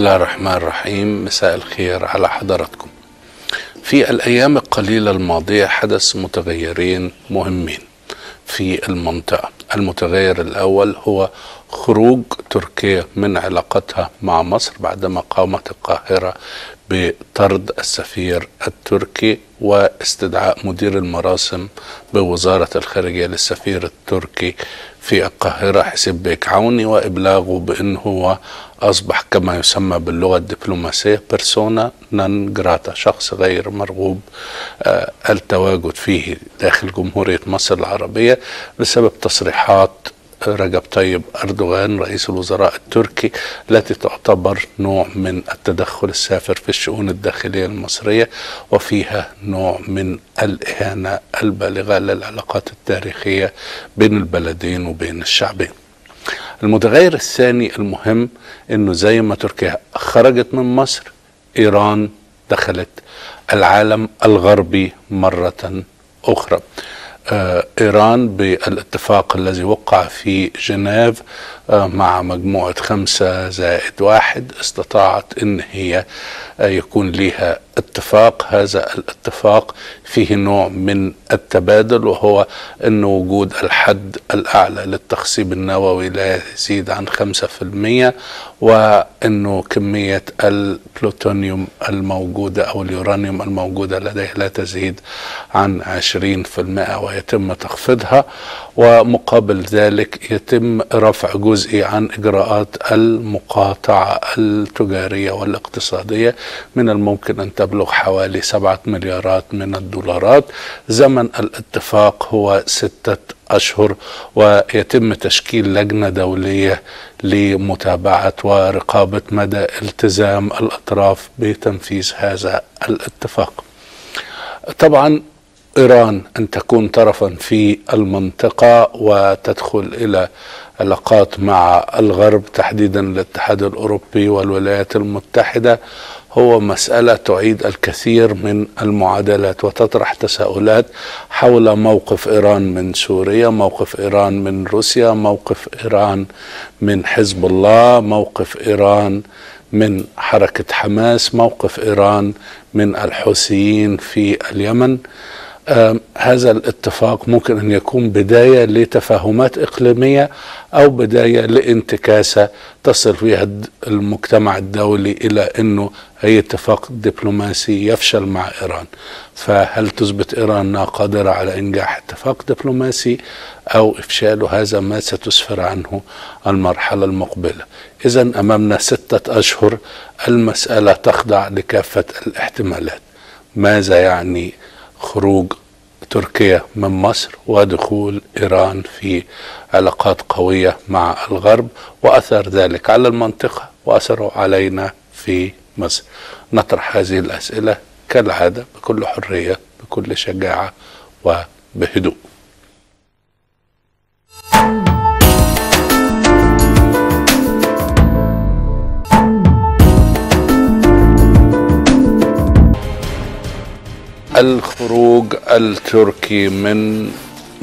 الله الرحمن الرحيم مساء الخير على حضراتكم. في الأيام القليلة الماضية حدث متغيرين مهمين في المنطقة. المتغير الأول هو خروج تركيا من علاقتها مع مصر بعدما قامت القاهرة بطرد السفير التركي واستدعاء مدير المراسم بوزارة الخارجية للسفير التركي في القاهرة حسين بيك عوني وإبلاغه بأن هو أصبح كما يسمى باللغة الدبلوماسية بيرسونا نان جراتا شخص غير مرغوب آه التواجد فيه داخل جمهورية مصر العربية بسبب تصريحات رجب طيب أردوغان رئيس الوزراء التركي التي تعتبر نوع من التدخل السافر في الشؤون الداخلية المصرية وفيها نوع من الإهانة البالغة للعلاقات التاريخية بين البلدين وبين الشعبين. المتغير الثاني المهم إنه زي ما تركيا خرجت من مصر إيران دخلت العالم الغربي مرة أخرى. آه إيران بالاتفاق الذي وقع في جنيف آه مع مجموعة خمسة زائد واحد استطاعت إن هي آه يكون لها اتفاق هذا الاتفاق فيه نوع من التبادل وهو أن وجود الحد الأعلى للتخصيب النووي لا يزيد عن 5% وأنه كمية البلوتونيوم الموجودة أو اليورانيوم الموجودة لديه لا تزيد عن 20% ويتم تخفيضها ومقابل ذلك يتم رفع جزئي عن إجراءات المقاطعة التجارية والاقتصادية من الممكن أن تبلغ حوالي سبعة مليارات من الدولارات. زمن الاتفاق هو ستة أشهر ويتم تشكيل لجنة دولية لمتابعة ورقابة مدى التزام الأطراف بتنفيذ هذا الاتفاق. طبعا إيران أن تكون طرفا في المنطقة وتدخل إلى علاقات مع الغرب تحديدا الاتحاد الأوروبي والولايات المتحدة. هو مسألة تعيد الكثير من المعادلات وتطرح تساؤلات حول موقف إيران من سوريا موقف إيران من روسيا موقف إيران من حزب الله موقف إيران من حركة حماس موقف إيران من الحوثيين في اليمن. هذا الاتفاق ممكن أن يكون بداية لتفاهمات إقليمية أو بداية لانتكاسة تصل فيها المجتمع الدولي إلى إنه أي اتفاق دبلوماسي يفشل مع إيران. فهل تثبت إيران أنها قادرة على إنجاح اتفاق دبلوماسي أو إفشاله؟ هذا ما ستسفر عنه المرحلة المقبلة. اذا أمامنا ستة أشهر المسألة تخضع لكافة الاحتمالات. ماذا يعني خروج تركيا من مصر ودخول إيران في علاقات قوية مع الغرب وأثر ذلك على المنطقة واثره علينا في مصر. نطرح هذه الأسئلة كالعادة بكل حرية بكل شجاعة وبهدوء. الخروج التركي من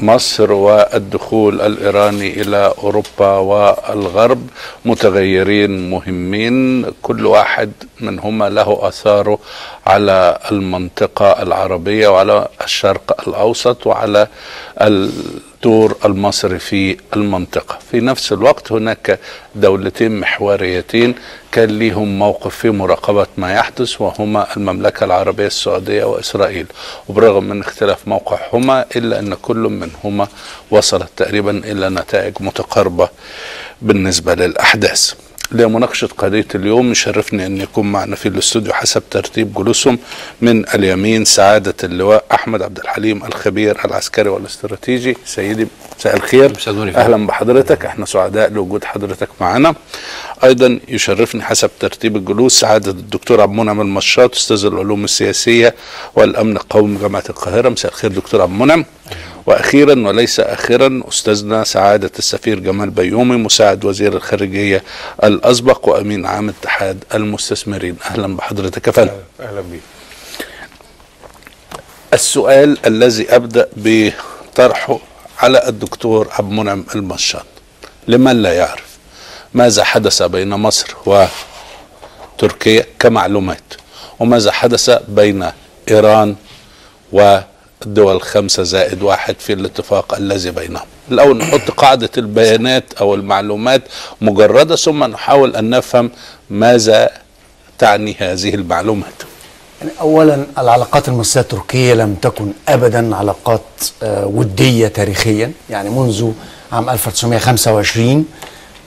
مصر والدخول الإيراني إلى أوروبا والغرب متغيرين مهمين. كل واحد منهما له اثاره على المنطقة العربية وعلى الشرق الأوسط وعلى الدور المصري في المنطقة. في نفس الوقت هناك دولتين محوريتين كان ليهم موقف في مراقبة ما يحدث وهما المملكة العربية السعودية وإسرائيل. وبرغم من اختلاف موقعهما إلا أن كل منهما وصلت تقريبا إلى نتائج متقاربة بالنسبة للأحداث. لمناقشة قضية اليوم يشرفني أن يكون معنا في الاستوديو حسب ترتيب جلوسهم من اليمين سعادة اللواء أحمد عبد الحليم الخبير العسكري والاستراتيجي. سيدي مساء الخير. أهلا بحضرتك. إحنا سعداء لوجود حضرتك معنا. أيضا يشرفني حسب ترتيب الجلوس سعادة الدكتور عبد المنعم المشاط أستاذ العلوم السياسية والأمن القومي جامعة القاهرة. مساء الخير دكتور عبد المنعم. وأخيرا وليس أخيرا أستاذنا سعادة السفير جمال بيومي مساعد وزير الخارجية الأسبق وأمين عام اتحاد المستثمرين. أهلا بحضرتك. يا فندم. أهلا بيك. السؤال الذي أبدأ بطرحه على الدكتور عبد المنعم المشاط. لمن لا يعرف؟ ماذا حدث بين مصر تركيا كمعلومات؟ وماذا حدث بين إيران والدول الخمسة زائد واحد في الاتفاق الذي بينهم. الأول نحط قاعدة البيانات أو المعلومات مجردة ثم نحاول أن نفهم ماذا تعني هذه المعلومات. يعني اولا العلاقات المصريه التركيه لم تكن ابدا علاقات آه، ودية تاريخيا. يعني منذ عام 1925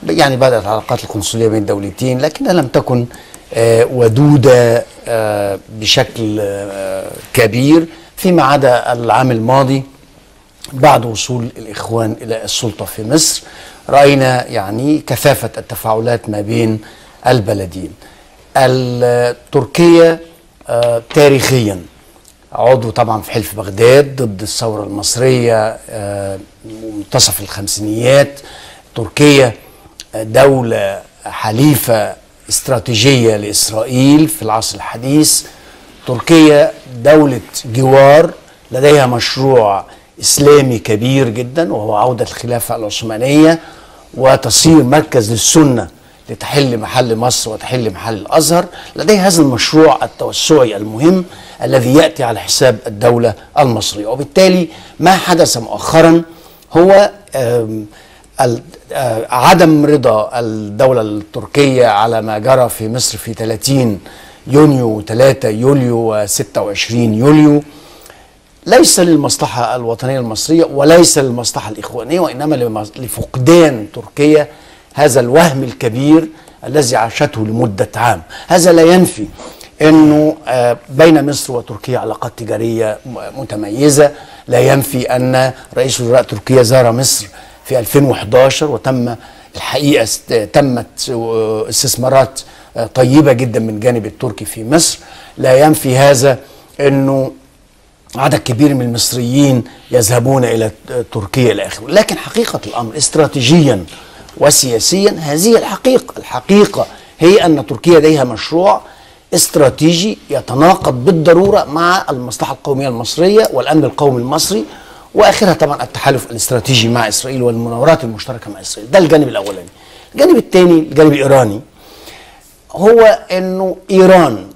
يعني بدأت العلاقات القنصلية بين الدولتين لكنها لم تكن آه، ودودة آه، بشكل كبير. فيما عدا العام الماضي بعد وصول الإخوان إلى السلطة في مصر رأينا يعني كثافة التفاعلات ما بين البلدين. ال- تركيا آه، تاريخيا عضو طبعا في حلف بغداد ضد الثورة المصرية آه، منتصف الخمسينيات. تركيا آه، دولة حليفة استراتيجية لإسرائيل في العصر الحديث. تركيا دولة جوار لديها مشروع إسلامي كبير جدا وهو عودة الخلافة العثمانية وتصير مركز للسنة لتحل محل مصر وتحل محل الأزهر. لديه هذا المشروع التوسعي المهم الذي يأتي على حساب الدولة المصرية. وبالتالي ما حدث مؤخرا هو آه، عدم رضا الدولة التركية على ما جرى في مصر في 30 يونيو 3 يوليو و26 يوليو. ليس للمصلحة الوطنية المصرية وليس للمصلحة الإخوانية وإنما لفقدان تركيا هذا الوهم الكبير الذي عاشته لمدة عام. هذا لا ينفي أنه آه، بين مصر وتركيا علاقات تجارية متميزة. لا ينفي أن رئيس وزراء تركيا زار مصر في 2011 وتم الحقيقة تمت آه، استثمارات طيبة جدا من جانب التركي في مصر. لا ينفي هذا أنه عدد كبير من المصريين يذهبون إلى تركيا إلى آخره، لكن حقيقة الأمر استراتيجيا وسياسيا هذه الحقيقة، الحقيقة هي أن تركيا لديها مشروع استراتيجي يتناقض بالضرورة مع المصلحة القومية المصرية والأمن القومي المصري وآخرها طبعا التحالف الاستراتيجي مع إسرائيل والمناورات المشتركة مع إسرائيل، ده الجانب الأولاني. الجانب الثاني الجانب الإيراني. هو إنه إيران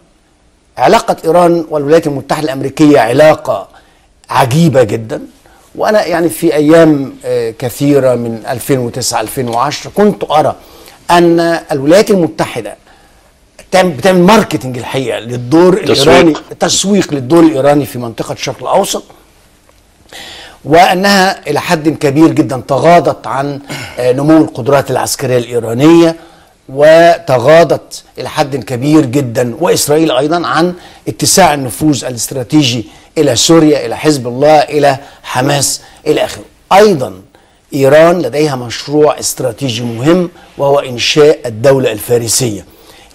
علاقة إيران والولايات المتحدة الأمريكية علاقة عجيبة جدا. وأنا يعني في أيام آه، كثيرة من 2009 2010 كنت أرى أن الولايات المتحدة تعمل- بتعمل ماركتنج الحقيقة للدور تسويق. الإيراني تسويق للدور الإيراني في منطقة الشرق الأوسط. وأنها إلى حد كبير جدا تغاضت عن آه، نمو القدرات العسكرية الإيرانية. وتغاضت إلى حد كبير جدا وإسرائيل أيضا عن اتساع النفوذ الاستراتيجي إلى سوريا إلى حزب الله إلى حماس إلى آخره. أيضا إيران لديها مشروع استراتيجي مهم وهو إنشاء الدولة الفارسية.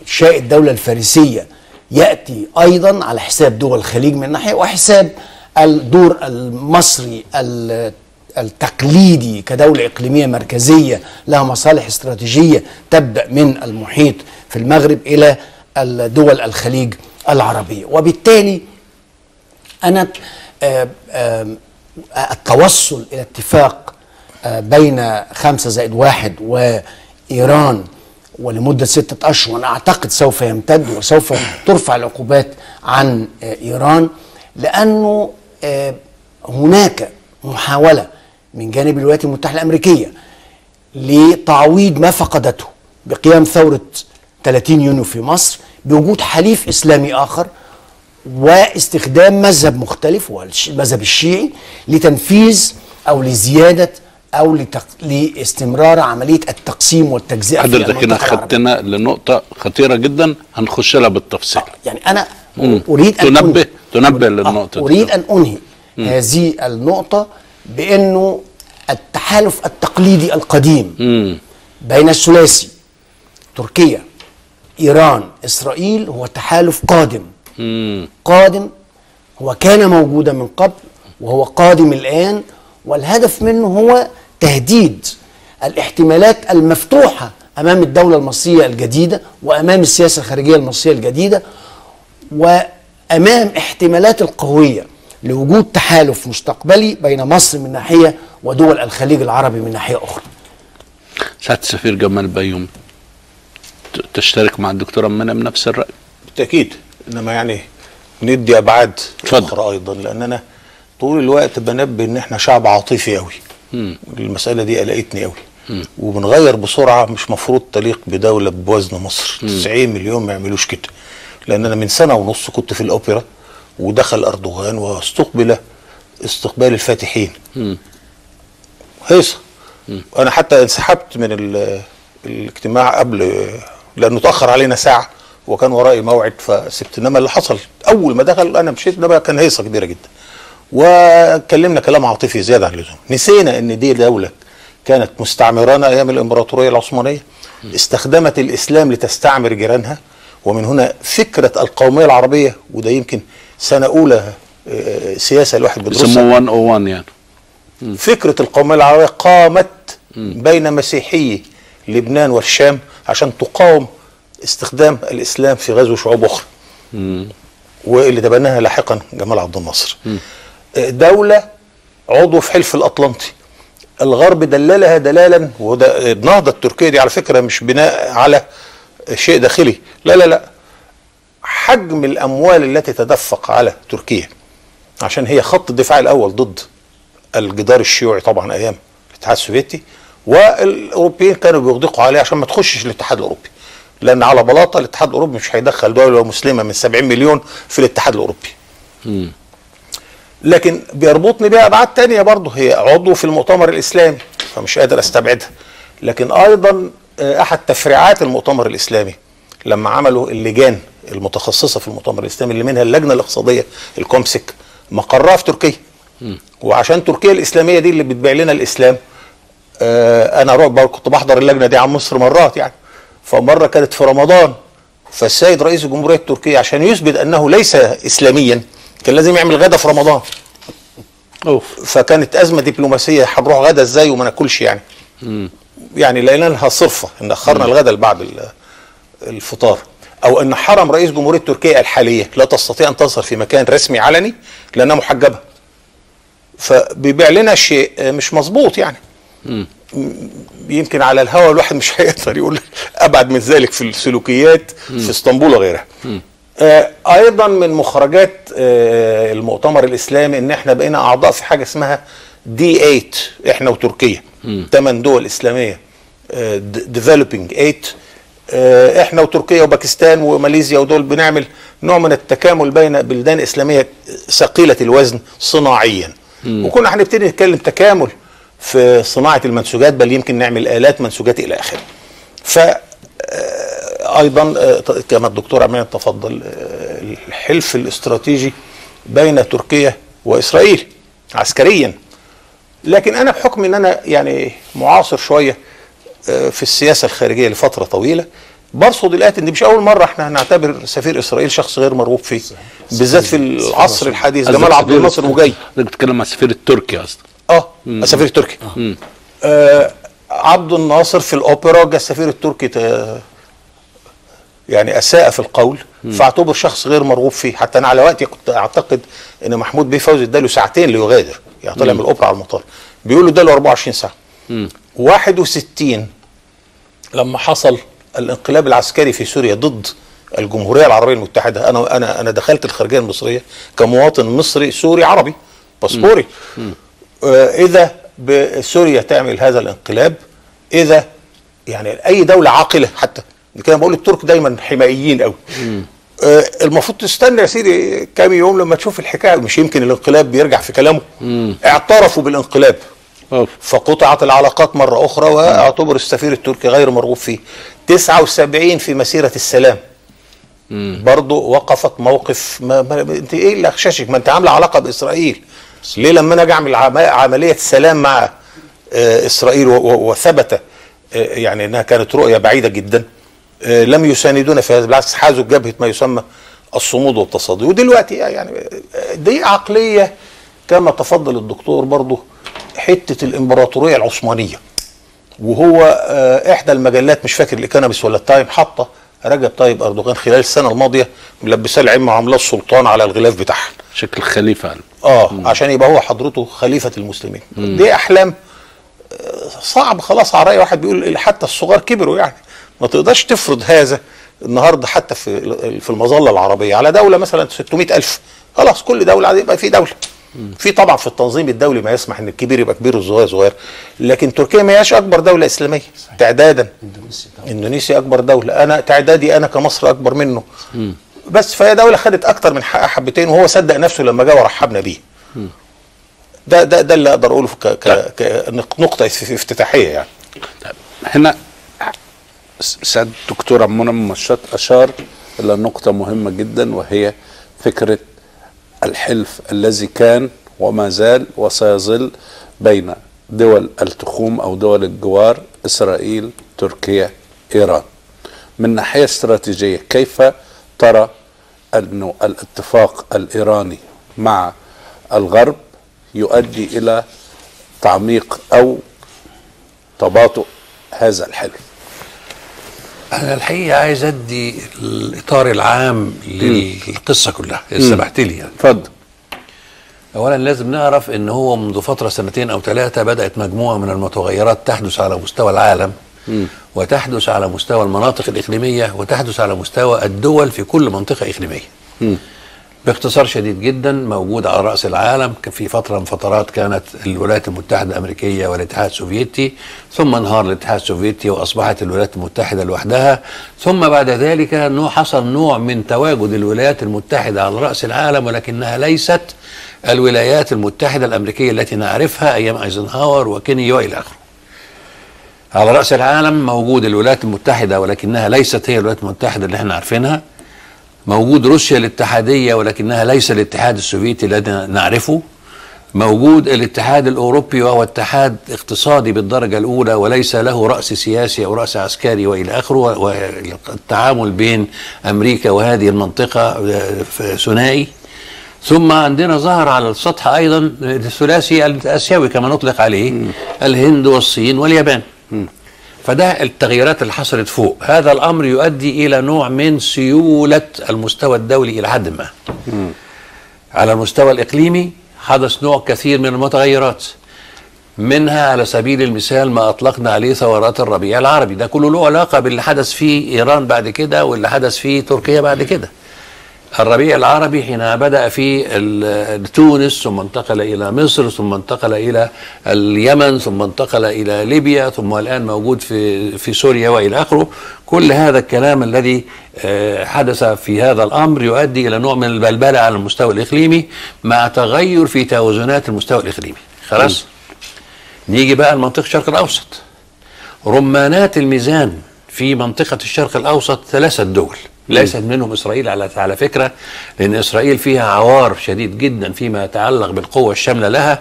إنشاء الدولة الفارسية يأتي أيضا على حساب دول الخليج من ناحية وحساب الدور المصري ال- التقليدي كدولة إقليمية مركزية لها مصالح استراتيجية تبدأ من المحيط في المغرب إلى الدول الخليج العربية. وبالتالي أنا آه، آه، التوصل إلى اتفاق آه، بين خمسة زائد واحد وإيران ولمدة ستة أشهر وأنا أعتقد سوف يمتد وسوف ترفع العقوبات عن إيران لأنه هناك محاولة من جانب الولايات المتحدة الأمريكية لتعويض ما فقدته بقيام ثورة 30 يونيو في مصر بوجود حليف إسلامي آخر واستخدام مذهب مختلف وهو الش- المذهب الشيعي لتنفيذ أو لزيادة أو لتق... لاستمرار عملية التقسيم والتجزئة في حضرتك هنا. خدتنا لنقطة خطيرة جدا هنخش لها بالتفصيل يعني أنا مم. أريد أن تنبه- أنهي- تنبه آه، للنقطة دي. أريد أن أنهي هذه النقطة بأنه التحالف التقليدي القديم مم. بين الثلاثي تركيا إيران إسرائيل هو تحالف قادم مم. قادم هو كان موجودا من قبل وهو قادم الآن والهدف منه هو تهديد الاحتمالات المفتوحة أمام الدولة المصرية الجديدة وأمام السياسة الخارجية المصرية الجديدة وأمام احتمالات القوية لوجود تحالف مستقبلي بين مصر من ناحية ودول الخليج العربي من ناحية أخرى. سعادة السفير جمال بيوم تشترك مع الدكتورة منى بنفس الرأي؟ بالتأكيد إنما يعني ندي أبعاد. أخرى أيضا لأن أنا طول الوقت بنبه إن إحنا شعب عاطفي قوي المسألة دي قلقتني قوي وبنغير بسرعة مش مفروض تليق بدولة بوزن مصر. 90 مليون ما يعملوش كده. لأن أنا من سنة ونص كنت في الأوبرا. ودخل أردوغان واستقبل استقبال الفاتحين. هيصة. أنا حتى انسحبت من ال- الاجتماع قبل لأنه اتاخر علينا ساعة وكان ورائي موعد فسبت. إنما اللي حصل أول ما دخل أنا مشيت إنما كان هيصة كبيرة جدا. واتكلمنا كلام عاطفي زيادة عن اللزوم. نسينا إن دي دولة كانت مستعمرانا أيام الإمبراطورية العثمانية. استخدمت الإسلام لتستعمر جيرانها. ومن هنا فكرة القومية العربية وده يمكن سنة أولى آه، سياسة الواحد بيدرسها بيسموه 101 يعني. فكرة القومية العربية قامت بين مسيحي لبنان والشام عشان تقاوم استخدام الإسلام في غزو شعوب أخرى. واللي تبناها لاحقا جمال عبد الناصر. دولة عضو في حلف الأطلنطي. الغرب دللها دلالا وده النهضة التركية دي على فكرة مش بناء على شيء داخلي. لا لا لا. حجم الأموال التي تدفق على تركيا عشان هي خط الدفاع الأول ضد الجدار الشيوعي طبعا أيام الاتحاد السوفيتي والأوروبيين كانوا بيغدقوا عليه عشان ما تخشش الاتحاد الأوروبي. لأن على بلاطة الاتحاد الأوروبي مش هيدخل دولة مسلمة من 70 مليون في الاتحاد الأوروبي. لكن بيربطني بيها أبعاد تانية برضه هي عضو في المؤتمر الإسلامي فمش قادر أستبعدها. لكن أيضا آه، أحد تفريعات المؤتمر الإسلامي لما عملوا اللجان المتخصصة في المؤتمر الإسلامي اللي منها اللجنة الاقتصادية الكومسك مقرها في تركيا. وعشان تركيا الإسلامية دي اللي بتبيع لنا الإسلام آه أنا كنت بحضر اللجنة دي عن مصر مرات يعني. فمرة كانت في رمضان فالسيد رئيس الجمهورية التركية عشان يثبت أنه ليس اسلاميا كان لازم يعمل غدا في رمضان. أوف. فكانت أزمة دبلوماسية هنروح غدا إزاي وما ناكلش يعني. يعني لقينا لها صرفة إن أخرنا الغدا لبعد ال- الفطار. أو أن حرم رئيس جمهورية تركيا الحالية لا تستطيع أن تظهر في مكان رسمي علني لأنها محجبة. فبيبيع لنا شيء مش مظبوط يعني. م- يمكن على الهوى الواحد مش هيقدر يقول أبعد من ذلك في السلوكيات في اسطنبول وغيرها. آه أيضا من مخرجات آه المؤتمر الإسلامي إن إحنا بقينا أعضاء في حاجة اسمها دي 8 إحنا وتركيا. ثمان دول إسلامية. ديفلوبينج 8 آه، إحنا وتركيا وباكستان وماليزيا ودول بنعمل نوع من التكامل بين بلدان إسلامية ثقيلة الوزن صناعيا. وكنا هنبتدي نتكلم تكامل في صناعة المنسوجات بل يمكن نعمل آلات منسوجات إلى آخره. ف آه، أيضا آه، كما الدكتور عماد تفضل آه، الحلف الاستراتيجي بين تركيا وإسرائيل عسكريا. لكن أنا بحكم إن أنا يعني معاصر شوية آه، في السياسة الخارجية لفترة طويلة. برصد إن دي مش أول مرة. إحنا هنعتبر سفير إسرائيل شخص غير مرغوب فيه بالذات في العصر الحديث. جمال عبد الناصر وجاي. حضرتك بتتكلم عن السفير التركي قصدك آه السفير التركي. آه. عبد الناصر في الأوبرا جه السفير التركي ت- يعني أساء في القول فاعتبر شخص غير مرغوب فيه. حتى أنا على وقتي كنت أعتقد إن محمود بيه فوزي اداله ساعتين ليغادر يعني طلع من الأوبرا على المطار. بيقول له اداله 24 ساعة. 61 لما حصل الانقلاب العسكري في سوريا ضد الجمهورية العربية المتحدة. أنا أنا أنا دخلت الخارجية المصرية كمواطن مصري سوري عربي باسبوري. آه، إذا بسوريا تعمل هذا الانقلاب إذا يعني أي دولة عاقلة حتى كده بقول الترك دايما حمائيين قوي آه المفروض تستنى يا سيدي كام يوم لما تشوف الحكاية مش يمكن الانقلاب بيرجع في كلامه. اعترفوا بالانقلاب. فقطعت العلاقات مرة أخرى واعتبر السفير التركي غير مرغوب فيه. 79 في مسيرة السلام. برضه وقفت موقف ما, ما انت إيه اللي أخششك؟ ما انت عامله علاقة بإسرائيل. ليه لما أنا أجي أعمل عم- عملية سلام مع آه، إسرائيل وثبت آه، يعني إنها كانت رؤية بعيدة جدا آه، لم يساندونا في هذا بالعكس حازوا جبهه ما يسمى الصمود والتصدي. ودلوقتي يعني دي عقلية كما تفضل الدكتور برضه حتة الإمبراطورية العثمانية. وهو آه، إحدى المجلات مش فاكر ال Economist ولا ال Time حاطة رجب طيب أردوغان خلال السنة الماضية ملبساه العمة وعاملاه السلطان على الغلاف بتاعها. شكل خليفه يعني. آه عشان يبقى هو حضرته خليفة المسلمين. دي أحلام آه، صعب خلاص على رأي واحد بيقول حتى الصغار كبروا يعني. ما تقدرش تفرض هذا النهارده حتى في في المظلة العربية. على دولة مثلا 600 ألف خلاص كل دولة يبقى في دولة. في طبعا في التنظيم الدولي ما يسمح إن الكبير يبقى كبير والصغير صغير لكن تركيا ما هياش أكبر دولة إسلامية تعدادا. إندونيسيا أكبر دولة. أنا تعدادي أنا كمصر أكبر منه. بس فهي دولة خدت أكتر من حقها حبتين وهو صدق نفسه لما جه ورحبنا بيه. ده ده ده اللي أقدر أقوله ك ك كنقطه افتتاحية يعني. طيب هنا سيد الدكتور منى مشات أشار إلى نقطة مهمة جدا وهي فكرة الحلف الذي كان وما زال وسيظل بين دول التخوم أو دول الجوار إسرائيل تركيا إيران. من ناحية استراتيجية كيف ترى أنه الاتفاق الإيراني مع الغرب يؤدي إلى تعميق أو تباطؤ هذا الحلف؟ أنا الحقيقة عايز أدي الإطار العام للقصة كلها. اذا سمحت لي يعني. اتفضل. اولا لازم نعرف إن هو منذ فترة سنتين أو ثلاثة بدأت مجموعة من المتغيرات تحدث على مستوى العالم وتحدث على مستوى المناطق الإقليمية وتحدث على مستوى الدول في كل منطقة إقليمية. باختصار شديد جدا موجود على رأس العالم في فترة من فترات كانت الولايات المتحدة الأمريكية والاتحاد السوفيتي ثم انهار الاتحاد السوفيتي وأصبحت الولايات المتحدة لوحدها ثم بعد ذلك حصل نوع من تواجد الولايات المتحدة على رأس العالم ولكنها ليست الولايات المتحدة الأمريكية التي نعرفها أيام أيزنهاور وكيني والى آخره. على رأس العالم موجود الولايات المتحدة ولكنها ليست هي الولايات المتحدة اللي إحنا عارفينها. موجود روسيا الاتحادية ولكنها ليس الاتحاد السوفيتي الذي نعرفه. موجود الاتحاد الأوروبي وهو اتحاد اقتصادي بالدرجة الأولى وليس له رأس سياسي أو رأس عسكري وإلى آخره والتعامل بين أمريكا وهذه المنطقة ثنائي ثم عندنا ظهر على السطح أيضا الثلاثي الآسيوي كما نطلق عليه. الهند والصين واليابان. فده التغييرات اللي حصلت فوق. هذا الأمر يؤدي إلى نوع من سيولة المستوى الدولي إلى حد ما. على المستوى الإقليمي حدث نوع كثير من المتغيرات. منها على سبيل المثال ما أطلقنا عليه ثورات الربيع العربي. ده كله له علاقة باللي حدث في إيران بعد كده واللي حدث في تركيا بعد كده. الربيع العربي حين بدأ في تونس ثم انتقل إلى مصر ثم انتقل إلى اليمن ثم انتقل إلى ليبيا ثم الآن موجود في في سوريا وإلى آخره. كل هذا الكلام الذي حدث في هذا الأمر يؤدي إلى نوع من البلبلة على المستوى الإقليمي مع تغير في توازنات المستوى الإقليمي. خلاص؟ نيجي بقى لمنطقة الشرق الأوسط. رمانات الميزان في منطقة الشرق الأوسط ثلاثة دول. ليست منهم إسرائيل على على فكرة لأن إسرائيل فيها عوار شديد جدا فيما يتعلق بالقوة الشاملة لها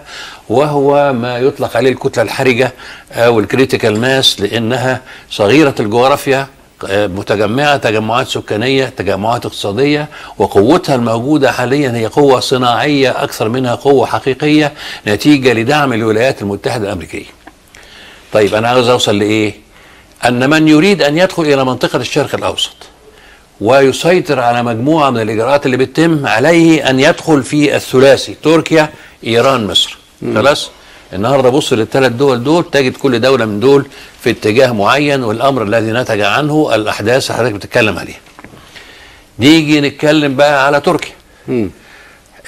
وهو ما يطلق عليه الكتلة الحرجة أو ال critical mass لأنها صغيرة الجغرافيا متجمعة تجمعات سكانية تجمعات اقتصادية وقوتها الموجودة حاليا هي قوة صناعية أكثر منها قوة حقيقية نتيجة لدعم الولايات المتحدة الأمريكية. طيب أنا عاوز أوصل لإيه؟ أن من يريد أن يدخل إلى منطقة الشرق الأوسط ويسيطر على مجموعة من الإجراءات اللي بتتم عليه أن يدخل في الثلاثي تركيا إيران مصر. خلاص؟ النهارده بص للثلاث دول دول تجد كل دولة من دول في اتجاه معين والأمر الذي نتج عنه الأحداث حضرتك بتتكلم عليها. نيجي نتكلم بقى على تركيا. مم.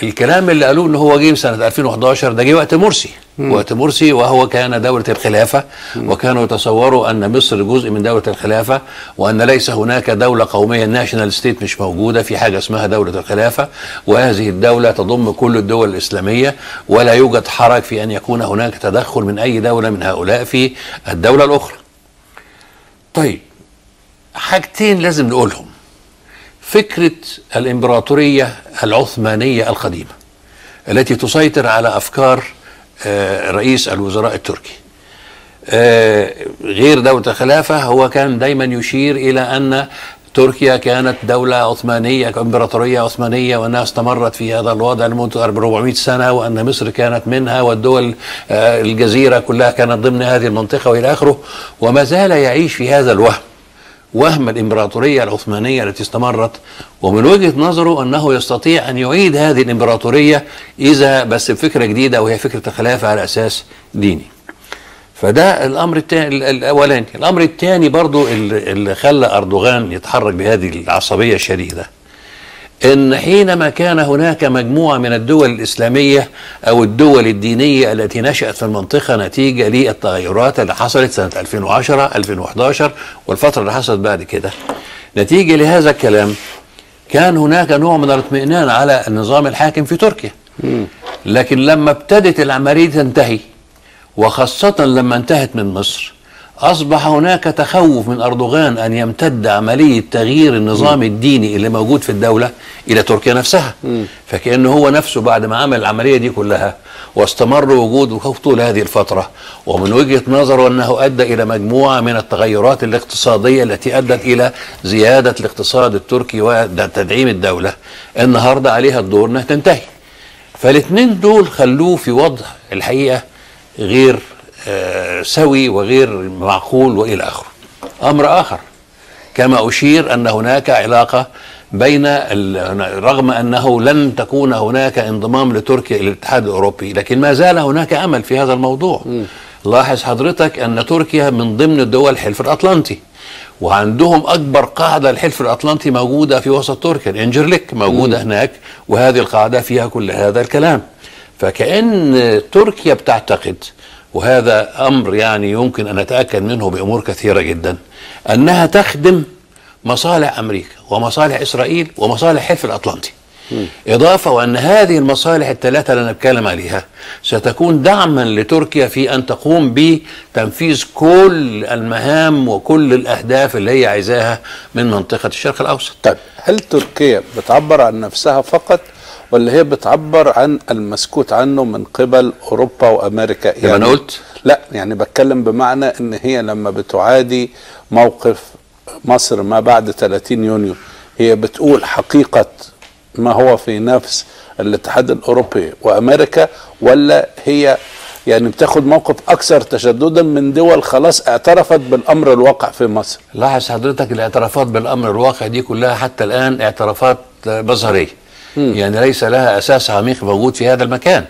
الكلام اللي قالوه إن هو جه سنة 2011 ده جه وقت مرسي. وقت مرسي وهو كان دولة الخلافة وكانوا يتصوروا أن مصر جزء من دولة الخلافة وأن ليس هناك دولة قومية national state مش موجودة في حاجة اسمها دولة الخلافة. وهذه الدولة تضم كل الدول الإسلامية ولا يوجد حرج في أن يكون هناك تدخل من أي دولة من هؤلاء في الدولة الأخرى. طيب حاجتين لازم نقولهم. فكرة الإمبراطورية العثمانية القديمة التي تسيطر على أفكار آه، رئيس الوزراء التركي. آه، غير دولة الخلافة هو كان دايما يشير إلى أن تركيا كانت دولة عثمانية إمبراطورية عثمانية وأنها استمرت في هذا الوضع لمدة 400 سنة وأن مصر كانت منها والدول آه، الجزيرة كلها كانت ضمن هذه المنطقة وإلى آخره. وما زال يعيش في هذا الوهم. وهم الإمبراطورية العثمانية التي استمرت ومن وجهة نظره أنه يستطيع أن يعيد هذه الإمبراطورية إذا بس بفكرة جديدة وهي فكرة الخلافة على أساس ديني. فده الأمر الاولاني الأمر الثاني برضو اللي خلى أردوغان يتحرك بهذه العصبية الشديدة. إن حينما كان هناك مجموعة من الدول الإسلامية أو الدول الدينية التي نشأت في المنطقة نتيجة للتغيرات اللي حصلت سنة 2010 2011 والفترة اللي حصلت بعد كده. نتيجة لهذا الكلام كان هناك نوع من الاطمئنان على النظام الحاكم في تركيا. لكن لما ابتدت العملية تنتهي وخاصة لما انتهت من مصر أصبح هناك تخوف من أردوغان أن يمتد عملية تغيير النظام الديني اللي موجود في الدولة إلى تركيا نفسها. فكأنه هو نفسه بعد ما عمل العملية دي كلها واستمر وجوده طول هذه الفترة. ومن وجهة نظره أنه أدى إلى مجموعة من التغيرات الاقتصادية التي أدت إلى زيادة الاقتصاد التركي وتدعيم الدولة النهاردة عليها الدور أنها تنتهي. فالاثنين دول خلوه في وضع الحقيقة غير سوي وغير معقول وإلى آخره. أمر آخر كما أشير أن هناك علاقة بين رغم أنه لن تكون هناك انضمام لتركيا إلى الاتحاد الأوروبي لكن ما زال هناك أمل في هذا الموضوع. لاحظ حضرتك أن تركيا من ضمن دول الحلف الأطلنطي وعندهم أكبر قاعدة الحلف الأطلنطي موجودة في وسط تركيا الانجرليك موجودة هناك وهذه القاعدة فيها كل هذا الكلام. فكأن تركيا بتعتقد وهذا أمر يعني يمكن أن نتأكد منه بأمور كثيرة جدا أنها تخدم مصالح أمريكا ومصالح إسرائيل ومصالح حلف الأطلنطي. إضافة وأن هذه المصالح الثلاثة اللي نتكلم عليها ستكون دعما لتركيا في أن تقوم بتنفيذ كل المهام وكل الأهداف اللي هي عايزاها من منطقة الشرق الأوسط. طيب هل تركيا بتعبر عن نفسها فقط ولا هي بتعبر عن المسكوت عنه من قبل أوروبا وأمريكا. ما أنا قلت. لا يعني بتكلم بمعنى إن هي لما بتعادي موقف مصر ما بعد 30 يونيو هي بتقول حقيقة ما هو في نفس الاتحاد الأوروبي وأمريكا ولا هي يعني بتاخد موقف أكثر تشددا من دول خلاص اعترفت بالأمر الواقع في مصر؟ لاحظ حضرتك الاعترافات بالأمر الواقع دي كلها حتى الآن اعترافات مظهريه يعني ليس لها أساس عميق موجود في هذا المكان.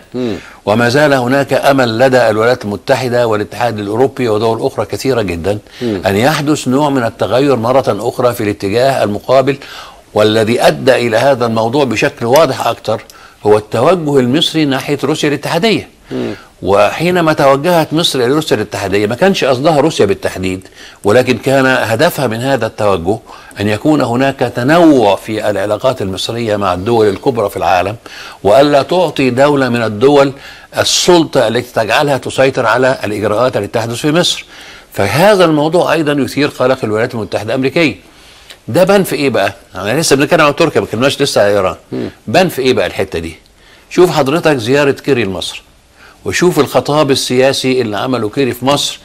وما زال هناك أمل لدى الولايات المتحدة والاتحاد الأوروبي ودول أخرى كثيرة جدا أن يحدث نوع من التغير مرة أخرى في الاتجاه المقابل والذي أدى إلى هذا الموضوع بشكل واضح أكثر هو التوجه المصري ناحية روسيا الاتحادية. وحينما توجهت مصر إلى روسيا الاتحاديه ما كانش قصدها روسيا بالتحديد ولكن كان هدفها من هذا التوجه أن يكون هناك تنوع في العلاقات المصرية مع الدول الكبرى في العالم والا تعطي دولة من الدول السلطة التي تجعلها تسيطر على الإجراءات التي تحدث في مصر. فهذا الموضوع أيضا يثير قلق الولايات المتحدة الأمريكية. ده بان في إيه بقى؟ أنا لسه بنتكلم عن تركيا ما كناش لسه على إيران. بان في إيه بقى الحتة دي؟ شوف حضرتك زيارة كيري لمصر وشوف الخطاب السياسي اللي عمله كيري في مصر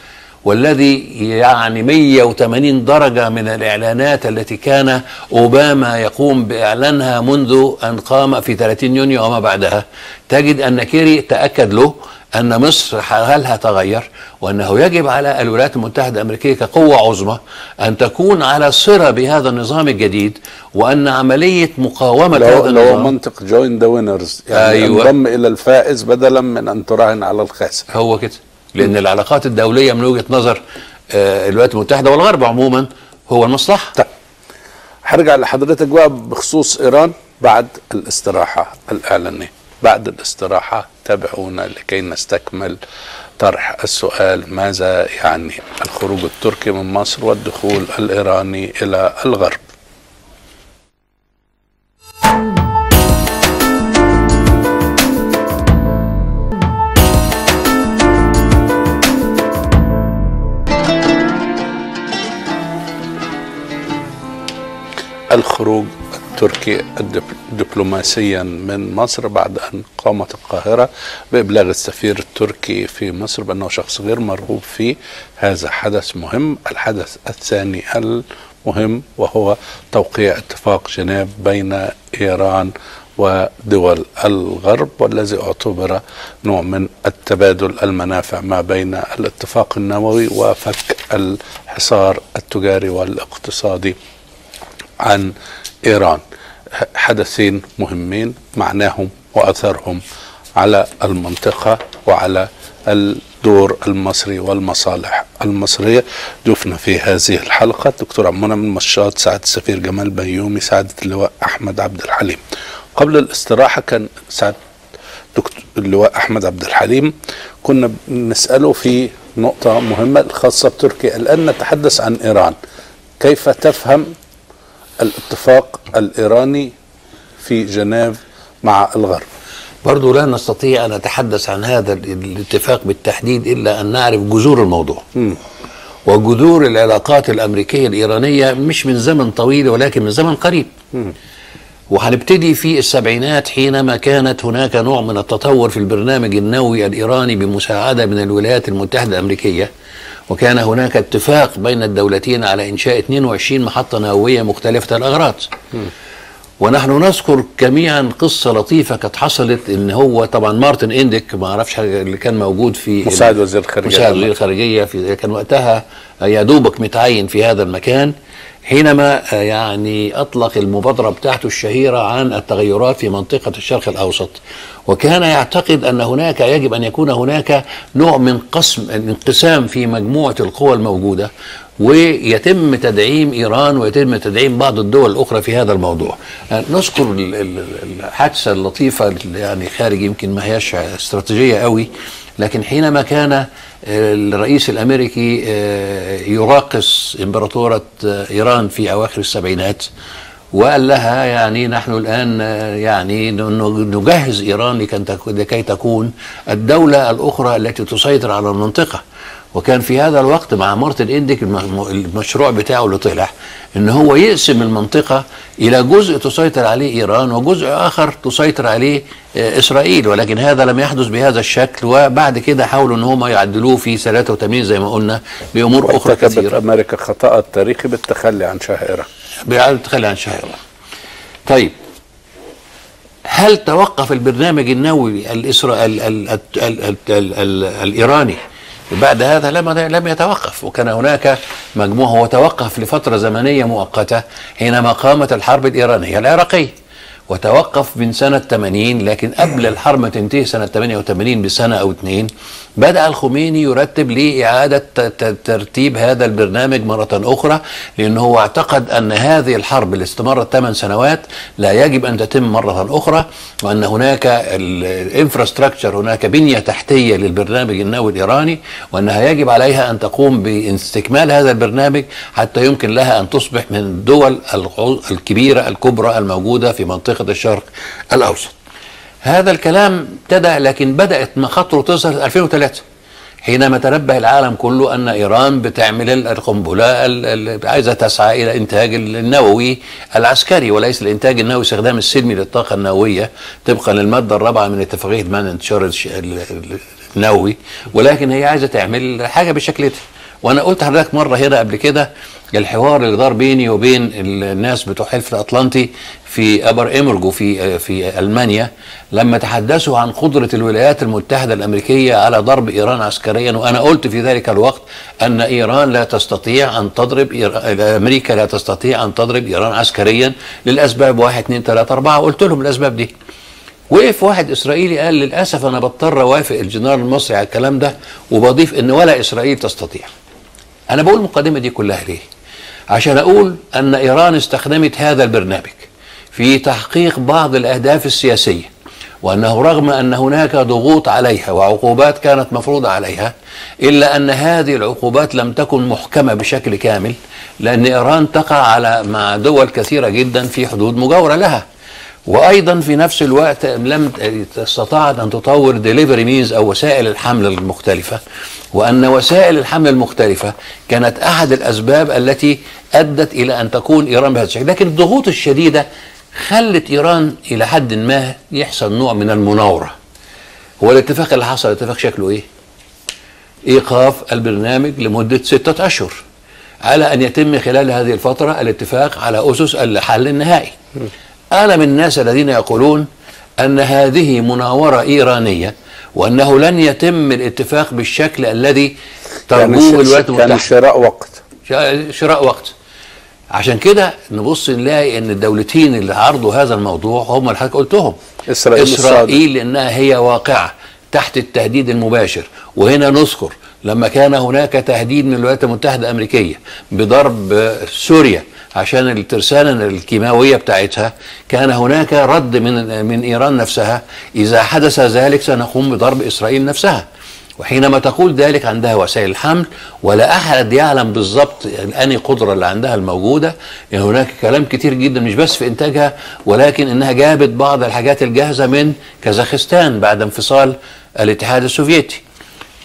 والذي يعني 180 درجة من الإعلانات التي كان أوباما يقوم بإعلانها منذ أن قام في 30 يونيو وما بعدها. تجد أن كيري تأكد له أن مصر حالها تغير وأنه يجب على الولايات المتحدة الأمريكية كقوة عظمى أن تكون على صلة بهذا النظام الجديد وأن عملية مقاومة لو, هذا لو النظام منطق join the winners يعني أيوة. انضم إلى الفائز بدلا من أن تراهن على الخاسر. هو كده. لأن العلاقات الدولية من وجهة نظر آه، الولايات المتحدة والغرب عموما هو المصلحة. طيب. هرجع لحضرتك بقى بخصوص إيران بعد الاستراحة الإعلانية. بعد الاستراحة تابعونا لكي نستكمل طرح السؤال ماذا يعني الخروج التركي من مصر والدخول الإيراني إلى الغرب؟ الخروج التركي دبلوماسيا من مصر بعد أن قامت القاهرة بإبلاغ السفير التركي في مصر بأنه شخص غير مرغوب فيه هذا حدث مهم. الحدث الثاني المهم وهو توقيع اتفاق جنيف بين إيران ودول الغرب والذي اعتبر نوع من التبادل المنافع ما بين الاتفاق النووي وفك الحصار التجاري والاقتصادي عن إيران. ح- حدثين مهمين معناهم وأثرهم على المنطقة وعلى الدور المصري والمصالح المصرية. ضيوفنا في هذه الحلقة دكتور منى من مشاط سعادة السفير جمال بيومي سعادة اللواء أحمد عبد الحليم. قبل الاستراحة كان سعادة دكتور اللواء أحمد عبد الحليم. كنا بنسأله في نقطة مهمة الخاصة بتركيا. الآن نتحدث عن إيران. كيف تفهم الاتفاق الإيراني في جنيف مع الغرب. برضو لا نستطيع أن نتحدث عن هذا الاتفاق بالتحديد إلا أن نعرف جذور الموضوع. وجذور العلاقات الأمريكية الإيرانية مش من زمن طويل ولكن من زمن قريب. وهنبتدي في السبعينات حينما كانت هناك نوع من التطور في البرنامج النووي الإيراني بمساعدة من الولايات المتحدة الأمريكية. وكان هناك اتفاق بين الدولتين على إنشاء 22 محطة نووية مختلفة الأغراض. ونحن نذكر جميعا قصة لطيفة كانت حصلت إن هو طبعا مارتن إنديك ما أعرفش اللي كان موجود في مساعد وزير الخارجية مساعد وزير الخارجية في كان وقتها يا دوبك متعين في هذا المكان حينما يعني أطلق المبادرة بتاعته الشهيرة عن التغيرات في منطقة الشرق الأوسط. وكان يعتقد أن هناك يجب أن يكون هناك نوع من قسم انقسام في مجموعة القوى الموجودة. ويتم تدعيم إيران ويتم تدعيم بعض الدول الأخرى في هذا الموضوع. نذكر ال- ال- الحادثة اللطيفة يعني خارج يمكن ما هياش استراتيجية قوي لكن حينما كان الرئيس الأمريكي آه، يراقص إمبراطورة إيران في أواخر السبعينات وقال لها يعني نحن الآن آه، يعني نجهز إيران لكي تك- لكي تكون الدولة الأخرى التي تسيطر على المنطقة. وكان في هذا الوقت مع مارتن إنديك الم- المشروع بتاعه اللي طلع إن هو يقسم المنطقة إلى جزء تسيطر عليه إيران وجزء آخر تسيطر عليه آه، إسرائيل. ولكن هذا لم يحدث بهذا الشكل وبعد كده حاولوا إن هم يعدلوه في 83 زي ما قلنا بأمور أخرى كثيرة. أمريكا خطأ التاريخي بالتخلي عن شهائرها بإعادة تخلي عن شهيرة. طيب هل توقف البرنامج النووي الإسرا... ال... بعد هذا لم لم يتوقف. وكان هناك مجموعة وتوقف لفترة زمنية مؤقتة حينما قامت الحرب الإيرانية العراقية. وتوقف من سنة 80 لكن قبل الحرب ما تنتهي سنة 88 بسنة أو اتنين بدأ الخميني يرتب لإعادة ترتيب هذا البرنامج مرة أخرى لأنه هو اعتقد أن هذه الحرب اللي استمرت 8 سنوات لا يجب أن تتم مرة أخرى وأن هناك الإنفراستراكشر هناك بنية تحتية للبرنامج النووي الإيراني وأنها يجب عليها أن تقوم باستكمال هذا البرنامج حتى يمكن لها أن تصبح من الدول الكبيرة الكبرى الموجودة في منطقة الشرق الأوسط. هذا الكلام ابتدأ لكن بدأت مخاطره تظهر 2003 حينما تنبه العالم كله أن إيران بتعمل القنبلة ال- ال- عايزة تسعى إلى إنتاج النووي العسكري وليس الإنتاج النووي استخدام السلمي للطاقة النووية طبقا للمادة الرابعة من اتفاقيه منع انتشار النووي ولكن هي عايزة تعمل حاجة بالشكل ده وأنا قلت لحضرتك مرة هنا قبل كده الحوار اللي دار بيني وبين الناس بتوع حلف الأطلنطي في أبر امرجو في في ألمانيا لما تحدثوا عن قدرة الولايات المتحدة الأمريكية على ضرب إيران عسكريا وأنا قلت في ذلك الوقت أن إيران لا تستطيع أن تضرب أمريكا لا تستطيع أن تضرب إيران عسكريا للأسباب واحد اثنين ثلاثة أربعة قلت لهم الأسباب دي. وقف واحد إسرائيلي قال للأسف أنا بضطر أوافق الجنرال المصري على الكلام ده وبضيف إن ولا إسرائيل تستطيع. أنا بقول المقدمة دي كلها ليه؟ عشان أقول أن إيران استخدمت هذا البرنامج في تحقيق بعض الأهداف السياسية وأنه رغم أن هناك ضغوط عليها وعقوبات كانت مفروضة عليها إلا أن هذه العقوبات لم تكن محكمة بشكل كامل لأن إيران تقع على مع دول كثيرة جدا في حدود مجاورة لها. وأيضا في نفس الوقت لم استطاعت أن تطور delivery means أو وسائل الحمل المختلفة وأن وسائل الحمل المختلفة كانت أحد الأسباب التي أدت إلى أن تكون إيران بهذا الشكل. لكن الضغوط الشديدة خلت إيران إلى حد ما يحصل نوع من المناورة. هو الاتفاق اللي حصل اتفاق شكله إيه؟ إيقاف البرنامج لمدة ستة أشهر على أن يتم خلال هذه الفترة الاتفاق على أسس الحل النهائي. أنا من الناس الذين يقولون أن هذه مناورة إيرانية وأنه لن يتم الاتفاق بالشكل الذي ترجوه الولايات كان المتحده شراء وقت. شراء وقت. عشان كده نبص نلاقي إن الدولتين اللي عرضوا هذا الموضوع هم اللي حضرتك قلتهم. إسرائيل إسرائيل لانها هي واقعة تحت التهديد المباشر. وهنا نذكر لما كان هناك تهديد من الولايات المتحدة الأمريكية بضرب سوريا عشان الترسانة الكيماوية بتاعتها كان هناك رد من من إيران نفسها إذا حدث ذلك سنقوم بضرب إسرائيل نفسها. وحينما تقول ذلك عندها وسائل الحمل ولا أحد يعلم بالضبط أني قدرة اللي عندها الموجودة. يعني هناك كلام كتير جدا مش بس في إنتاجها ولكن إنها جابت بعض الحاجات الجاهزة من كازاخستان بعد انفصال الاتحاد السوفيتي.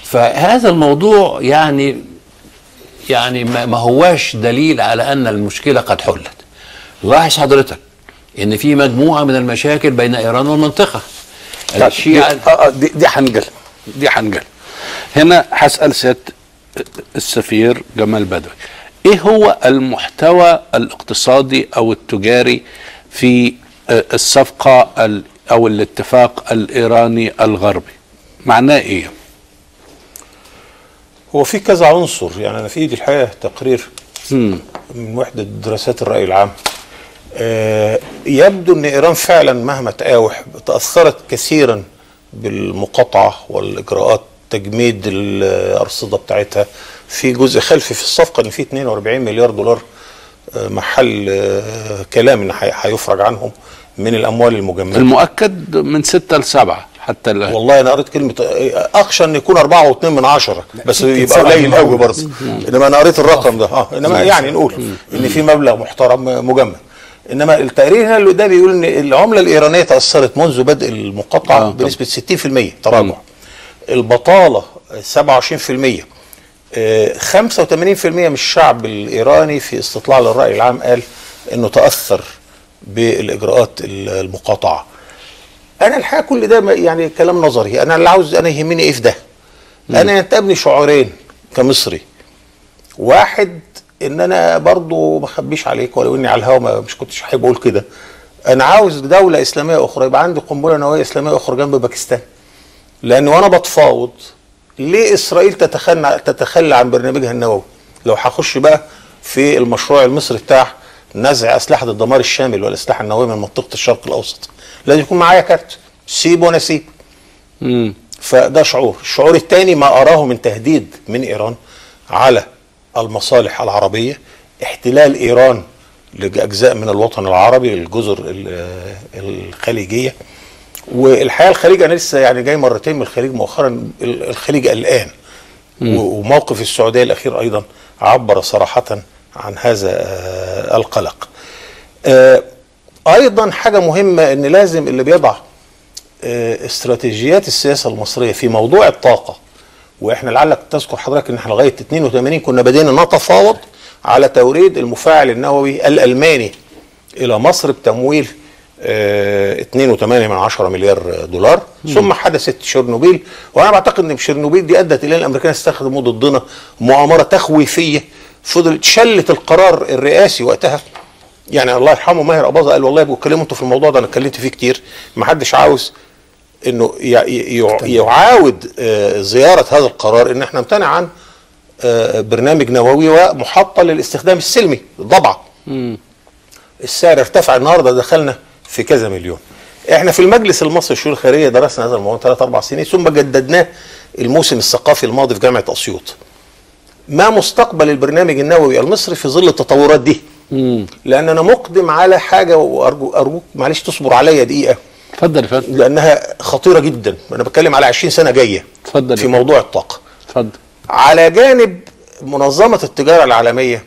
فهذا الموضوع يعني يعني ما هواش دليل على أن المشكلة قد حلت. لاحظ حضرتك إن في مجموعة من المشاكل بين إيران والمنطقة. الشيعة دي, آه، آه، دي, دي هنجل دي هنجل هنا هسأل سيادة السفير جمال بدوي. إيه هو المحتوى الاقتصادي أو التجاري في آه، الصفقة ال- أو الاتفاق الإيراني الغربي؟ معناه إيه؟ هو في كذا عنصر يعني أنا في إيدي الحقيقة تقرير من وحدة دراسات الرأي العام. آه، يبدو إن إيران فعلا مهما تقاوح تأثرت كثيرا بالمقاطعة والإجراءات تجميد الأرصدة بتاعتها. في جزء خلفي في الصفقة إن في 42 مليار دولار آه، محل آه، كلام إن هي- هيفرج عنهم من الأموال المجمدة. المؤكد من ستة لسبعة. حتى الآن والله أنا قريت كلمة اخشى إن يكون أربعة واتنين من عشرة بس يبقى قليل قوي. برضه. إنما أنا قريت الرقم ده. آه إنما يعني نقول إن في مبلغ محترم مجمد إنما التقرير هنا اللي ده بيقول إن العملة الإيرانية تأثرت منذ بدء المقاطعة آه، بنسبة 60% تراجع البطالة 27% آه، 85% من الشعب الإيراني في استطلاع للرأي العام قال إنه تأثر بالإجراءات المقاطعة. أنا الحقيقة كل ده يعني كلام نظري. أنا اللي عاوز أنا يهمني إيه في ده؟ أنا ينتابني شعورين كمصري. واحد إن أنا برضو ما أخبيش عليك ولو اني على الهوا ما- مش كنتش أحب أقول كده. أنا عاوز دولة إسلامية أخرى يبقى عندي قنبلة نووية إسلامية أخرى جنب باكستان. لأن وأنا بتفاوض ليه إسرائيل تتخلى تتخلى عن برنامجها النووي؟ لو هخش بقى في المشروع المصري بتاع نزع أسلحة الدمار الشامل والأسلحة النووية من منطقة الشرق الأوسط. لازم يكون معايا كارت. سيب وأنا سيب مم. فده شعور. الشعور الثاني ما أراه من تهديد من إيران على المصالح العربية احتلال إيران لأجزاء من الوطن العربي الجزر ال- الخليجية. والحقيقة الخليج أنا لسه يعني جاي مرتين من الخليج مؤخرا ال- الخليج قلقان. و- وموقف السعودية الأخير أيضا عبر صراحة عن هذا آه، القلق. آه، أيضا حاجة مهمة أن لازم اللي بيضع آه، استراتيجيات السياسة المصرية في موضوع الطاقة وإحنا لعلك تذكر حضرتك إن إحنا لغاية 82 كنا بدينا نتفاوض على توريد المفاعل النووي الألماني إلى مصر بتمويل آه، 2.8 من عشرة مليار دولار ثم حدثت شيرنوبيل وأنا بعتقد إن شيرنوبيل دي أدت إلى الأمريكان استخدموا ضدنا مؤامرة تخويفية فضلت شلت القرار الرئاسي وقتها يعني الله يرحمه ماهر اباظه قال والله ابقوا اتكلموا أنتوا في الموضوع ده أنا اتكلمت فيه كتير. ما حدش عاوز إنه يع- يع- يعاود آه، زيارة هذا القرار إن إحنا نمتنع عن آه، برنامج نووي ومحطة للاستخدام السلمي ضبعه السعر ارتفع النهارده دخلنا في كذا مليون. إحنا في المجلس المصري للشؤون الخيريه درسنا هذا الموضوع ثلاث أربع سنين ثم جددناه الموسم الثقافي الماضي في جامعة أسيوط. ما مستقبل البرنامج النووي المصري في ظل التطورات دي؟ لأن أنا مقدم على حاجة وارجو أرجوك معلش تصبر عليا دقيقة. اتفضل فندم. لأنها خطيرة جدا. أنا بتكلم على 20 سنة جاية اتفضل في موضوع الطاقة. اتفضل. على جانب منظمة التجارة العالمية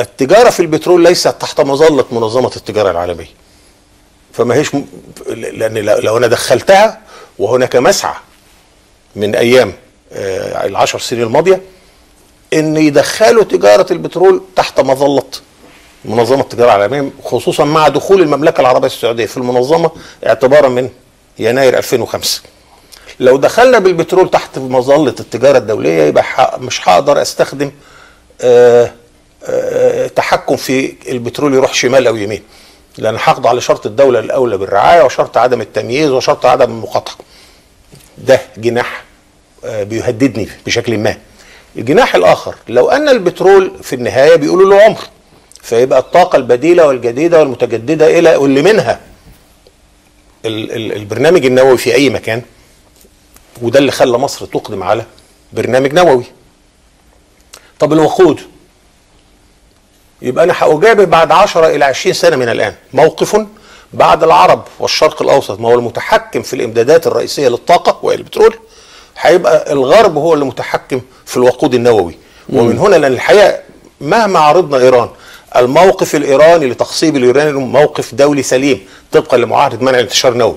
التجارة في البترول ليست تحت مظلة منظمة التجارة العالمية. فما هيش م... لأن لو لو أنا دخلتها وهناك مسعى من أيام آه العشر سنين الماضية إن يدخلوا تجارة البترول تحت مظلة. منظمة التجارة العالمية خصوصا مع دخول المملكة العربية السعودية في المنظمة اعتبارا من يناير 2005 لو دخلنا بالبترول تحت مظلة التجارة الدولية يبقى مش هقدر أستخدم آه، آه، تحكم في البترول يروح شمال أو يمين. لأن هخضع لشرط الدولة الأولى بالرعاية وشرط عدم التمييز وشرط عدم المقاطعة. ده جناح آه، بيهددني بشكل ما. الجناح الآخر لو أن البترول في النهاية بيقولوا له عمر فيبقى الطاقة البديلة والجديدة والمتجددة إلى واللي منها ال- ال- البرنامج النووي في أي مكان وده اللي خلى مصر تقدم على برنامج نووي. طب الوقود؟ يبقى أنا هاجابه بعد 10 إلى 20 سنة من الآن. موقف بعد العرب والشرق الأوسط ما هو المتحكم في الإمدادات الرئيسية للطاقة وهي البترول. هيبقى الغرب هو اللي متحكم في الوقود النووي. ومن هنا لأن الحقيقة مهما عرضنا إيران الموقف الإيراني لتخصيب اليورانيوم موقف دولي سليم طبقا لمعاهدة منع الانتشار النووي.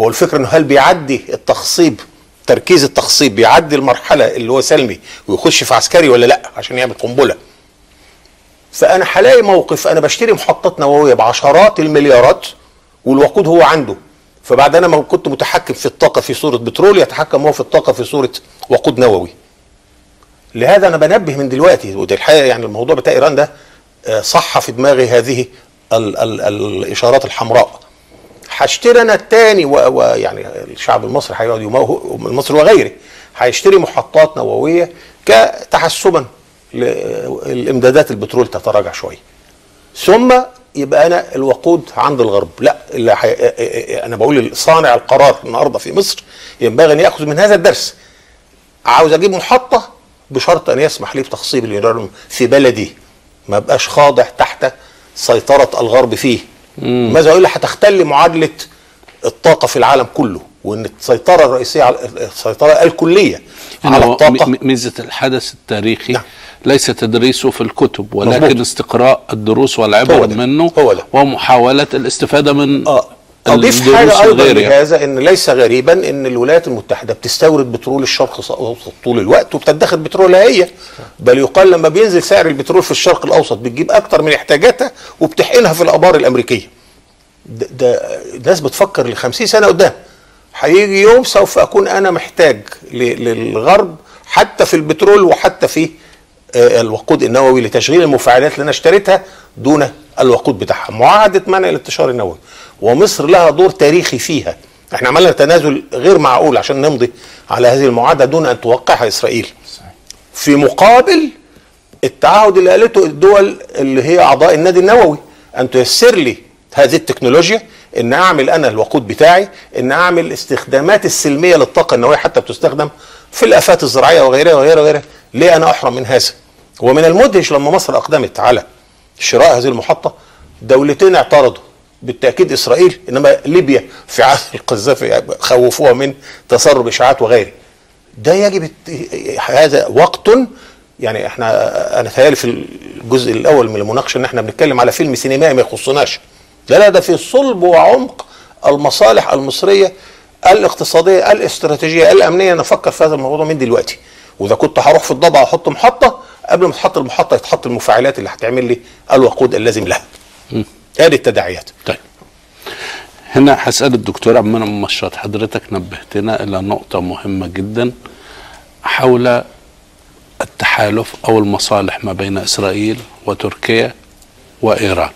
هو الفكرة إنه هل بيعدي التخصيب تركيز التخصيب بيعدي المرحلة اللي هو سلمي ويخش في عسكري ولا لأ؟ عشان يعمل قنبلة. فأنا هلاقي موقف أنا بشتري محطات نووية بعشرات المليارات والوقود هو عنده. فبعد أنا ما كنت متحكم في الطاقة في صورة بترول يتحكم هو في الطاقة في صورة وقود نووي. لهذا أنا بنبه من دلوقتي ودي الحقيقة يعني الموضوع بتاع إيران ده آه، صح في دماغي هذه ال ال الإشارات الحمراء. هشتري أنا التاني ويعني الشعب المصري هيقعد المصري وغيره هيشتري محطات نووية كتحسبا للامدادات البترول تتراجع شوية ثم يبقى أنا الوقود عند الغرب. لا اللي حي... أنا بقول صانع القرار النهارده في مصر ينبغي أن يأخذ من هذا الدرس. عاوز أجيب محطة بشرط أن يسمح لي بتخصيب اليورانيوم في بلدي. ما بقاش خاضع تحت سيطرة الغرب فيه. ماذا أقول هتختل معادلة الطاقة في العالم كله. وإن السيطرة الرئيسية على السيطرة الكلية على الطاقة م- ميزة الحدث التاريخي نعم. ليس تدريسه في الكتب ولكن مظبوط. استقراء الدروس والعبر. منه هو ده. ومحاولة الاستفادة من آه اضيف حاجة أيضا الغيرية. لهذا إن ليس غريبا إن الولايات المتحدة بتستورد بترول الشرق الاوسط طول الوقت وبتدخر بترولها هي بل يقال لما بينزل سعر البترول في الشرق الأوسط بتجيب أكتر من احتياجاتها وبتحقنها في الآبار الأمريكية ده, ده الناس بتفكر ل 50 سنة قدام هيجي يوم سوف أكون أنا محتاج للغرب حتى في البترول وحتى في آه، الوقود النووي لتشغيل المفاعلات اللي أنا اشتريتها دون الوقود بتاعها. معاهدة منع الانتشار النووي. ومصر لها دور تاريخي فيها. إحنا عملنا تنازل غير معقول عشان نمضي على هذه المعاهدة دون أن توقعها إسرائيل. في مقابل التعهد اللي قالته الدول اللي هي أعضاء النادي النووي أن تيسر لي هذه التكنولوجيا إن أعمل أنا الوقود بتاعي إن أعمل استخدامات السلمية للطاقة النووية حتى بتستخدم في الآفات الزراعية وغيرها وغيرها وغيرها. ليه أنا أحرم من هذا؟ ومن المدهش لما مصر أقدمت على شراء هذه المحطة دولتين اعترضوا. بالتأكيد إسرائيل إنما ليبيا في عهد القذافي خوفوها من تسرب إشاعات وغيره ده يجب هذا وقت يعني إحنا أنا تهيألي في الجزء الأول من المناقشة إن إحنا بنتكلم على فيلم سينمائي ما يخصناش ده في صلب وعمق المصالح المصرية الاقتصادية الاستراتيجية الأمنية. نفكر في هذا الموضوع من دلوقتي. وإذا كنت هروح في الضبع أحط محطة قبل ما تحط المحطة يتحط المفاعلات اللي هتعمل لي الوقود اللازم لها. هذه التداعيات. طيب. هنا هسأل الدكتور عمنا مشط حضرتك نبهتنا إلى نقطة مهمة جدا حول التحالف أو المصالح ما بين إسرائيل وتركيا وإيران.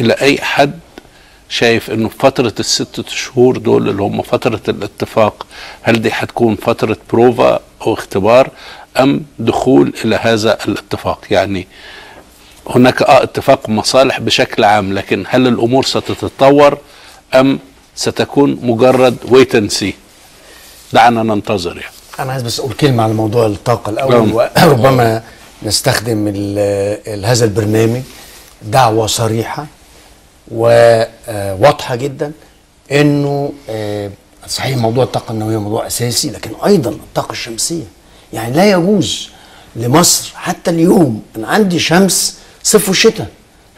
إلى أي حد شايف إنه فترة الست شهور دول اللي هم فترة الاتفاق هل دي هتكون فترة بروفا أو اختبار أم دخول إلى هذا الاتفاق؟ يعني هناك آه اتفاق مصالح بشكل عام لكن هل الأمور ستتطور أم ستكون مجرد wait and see دعنا ننتظر يعني. أنا عايز بس أقول كلمة على موضوع الطاقة الأول. نعم. وربما نستخدم هذا البرنامج دعوة صريحة وواضحة جدا إنه آه، صحيح موضوع الطاقة النووية موضوع أساسي لكن أيضا الطاقة الشمسية. يعني لا يجوز لمصر حتى اليوم أنا عندي شمس صيف وشتاء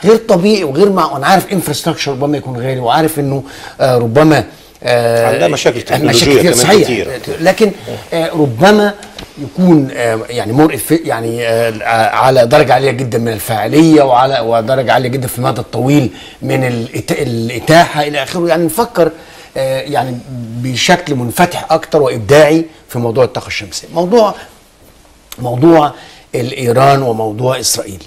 غير طبيعي وغير مع وأنا عارف انفراستراكشر ربما يكون غالي وعارف إنه آه، ربما عندها مشاكل تكنولوجية مشاكل صحيح. كتير. لكن آه، ربما يكون آه، يعني مور يعني آه، على درجة عالية جدا من الفاعلية وعلى ودرجة عالية جدا في المدى الطويل من الإتاحة إلى آخره. يعني نفكر آه، يعني بشكل منفتح أكتر وإبداعي في موضوع الطاقة الشمسية. موضوع موضوع الإيران وموضوع إسرائيل.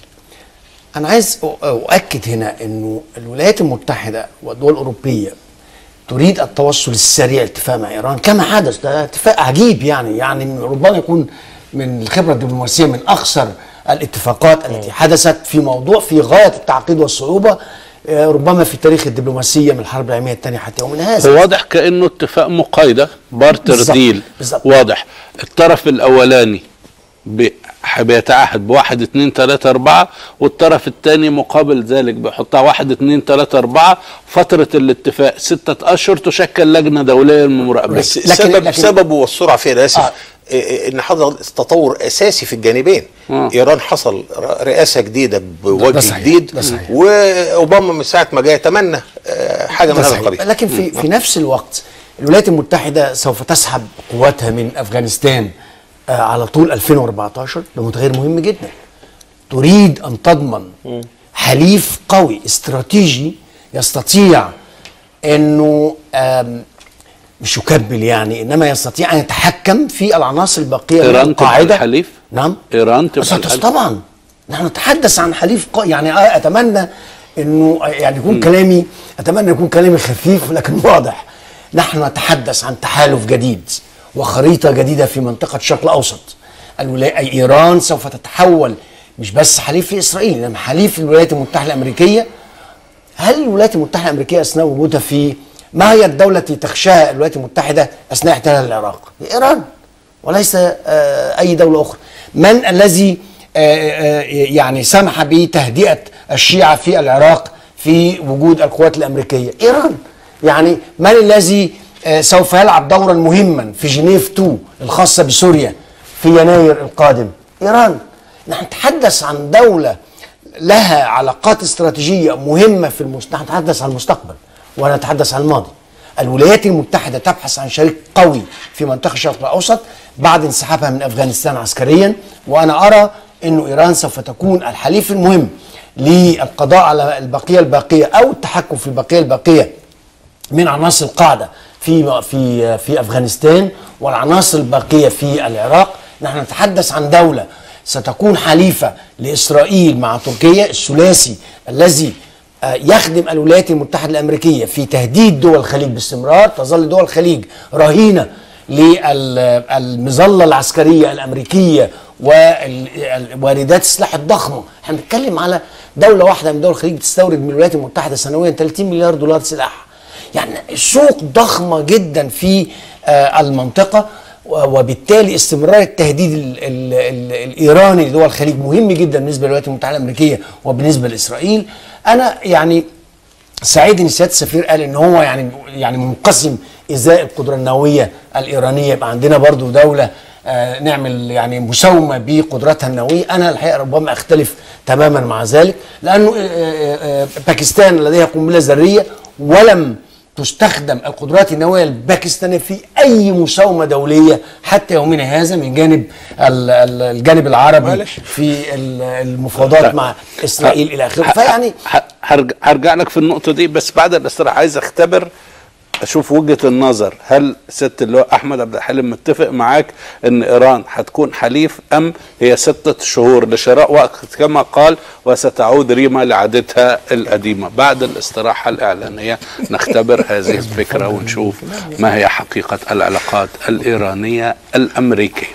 أنا عايز أؤكد هنا إنه الولايات المتحدة والدول الأوروبية تريد التوصل السريع اتفاق مع ايران كما حدث. ده اتفاق عجيب يعني يعني ربما يكون من الخبرة الدبلوماسية من أخسر الاتفاقات التي حدثت في موضوع في غاية التعقيد والصعوبة آه، ربما في تاريخ الدبلوماسية من الحرب العالمية الثانية حتى يومنا هذا. هو واضح كأنه اتفاق مقايضة بارتر بالظبط، ديل. بالظبط. واضح. الطرف الأولاني بيتعهد بواحد اتنين تلاتة اربعة والطرف الثاني مقابل ذلك بيحطها واحد اتنين تلاتة اربعة فترة الاتفاق ستة أشهر تشكل لجنة دولية للمراقبة بس لكن- السبب لكن- سببه والسرعة فيه أنا اسف آه. إيه إيه إن حصل تطور أساسي في الجانبين آه. إيران حصل رئاسة جديدة ده بوجه صحيح، جديد ده صحيح. وأوباما من ساعة ما جاء يتمنى آه، حاجة من ده هذا. القبيل لكن في في نفس الوقت الولايات المتحدة سوف تسحب قواتها من أفغانستان آه، على طول 2014 ده متغير مهم جدا. تريد أن تضمن حليف قوي استراتيجي يستطيع إنه مش يكبل يعني إنما يستطيع أن يتحكم في العناصر الباقيه من إيران تبقى القاعدة. الحليف؟ نعم. إيران تبقى الحليف. طبعا. نحن نتحدث عن حليف قا... يعني آه أتمنى إنه يعني يكون كلامي أتمنى يكون كلامي خفيف لكن واضح. نحن نتحدث عن تحالف جديد. وخريطة جديدة في منطقة الشرق الأوسط الولا... أي إيران سوف تتحول مش بس حليف لاسرائيل إنما حليف الولايات المتحدة الأمريكية هل الولايات المتحدة الأمريكية أثناء وجودها في ما هي الدولة التي تخشاها الولايات المتحدة أثناء احتلال العراق؟ إيران وليس آه، أي دولة أخرى. من الذي آه، آه، يعني سمح بتهدئة الشيعة في العراق في وجود القوات الأمريكية؟ إيران. يعني من الذي سوف يلعب دورا مهما في جنيف 2 الخاصة بسوريا في يناير القادم؟ إيران. نحن نتحدث عن دولة لها علاقات استراتيجية مهمة في المست... نتحدث عن المستقبل ونتحدث عن الماضي الولايات المتحدة تبحث عن شريك قوي في منطقة الشرق الأوسط بعد انسحابها من أفغانستان عسكريا وأنا أرى أن إيران سوف تكون الحليف المهم للقضاء على البقية الباقية أو التحكم في البقية الباقية من عناصر القاعدة في في في أفغانستان والعناصر الباقية في العراق. نحن نتحدث عن دولة ستكون حليفة لإسرائيل مع تركيا الثلاثي الذي آه، يخدم الولايات المتحدة الأمريكية في تهديد دول الخليج باستمرار. تظل دول الخليج رهينة للمظلة العسكرية الأمريكية وواردات السلاح الضخمه إحنا بنتكلم على دولة واحدة من دول الخليج بتستورد من الولايات المتحدة سنويا 30 مليار دولار سلاح. يعني السوق ضخمة جدا في آه، المنطقة وبالتالي استمرار التهديد ال ال ال الإيراني لدول الخليج مهم جدا بالنسبة للولايات المتحدة الأمريكية وبالنسبة لإسرائيل. أنا يعني سعيد إن سياده السفير قال إن هو يعني يعني منقسم إزاء القدرة النووية الإيرانية. يبقى عندنا برضو دولة آه نعمل يعني مساومة بقدراتها النووية. أنا الحقيقة ربما أختلف تماما مع ذلك لأنه آه باكستان لديها قنبلة ذرية ولم تستخدم القدرات النووية الباكستانية في أي مساومه دولية حتى يومنا هذا من جانب ال- ال- الجانب العربي. في ال- المفاوضات مع إسرائيل إلى آخره فيعني هرجع, لك في النقطة دي بس بعد الاستراحة عايز أختبر أشوف وجهة النظر هل ست اللي هو أحمد عبد الحليم متفق معاك إن إيران هتكون حليف أم هي ستة شهور لشراء وقت؟ كما قال وستعود ريما لعادتها القديمة. بعد الاستراحة الإعلانية نختبر هذه الفكرة ونشوف ما هي حقيقة العلاقات الإيرانية الأمريكية.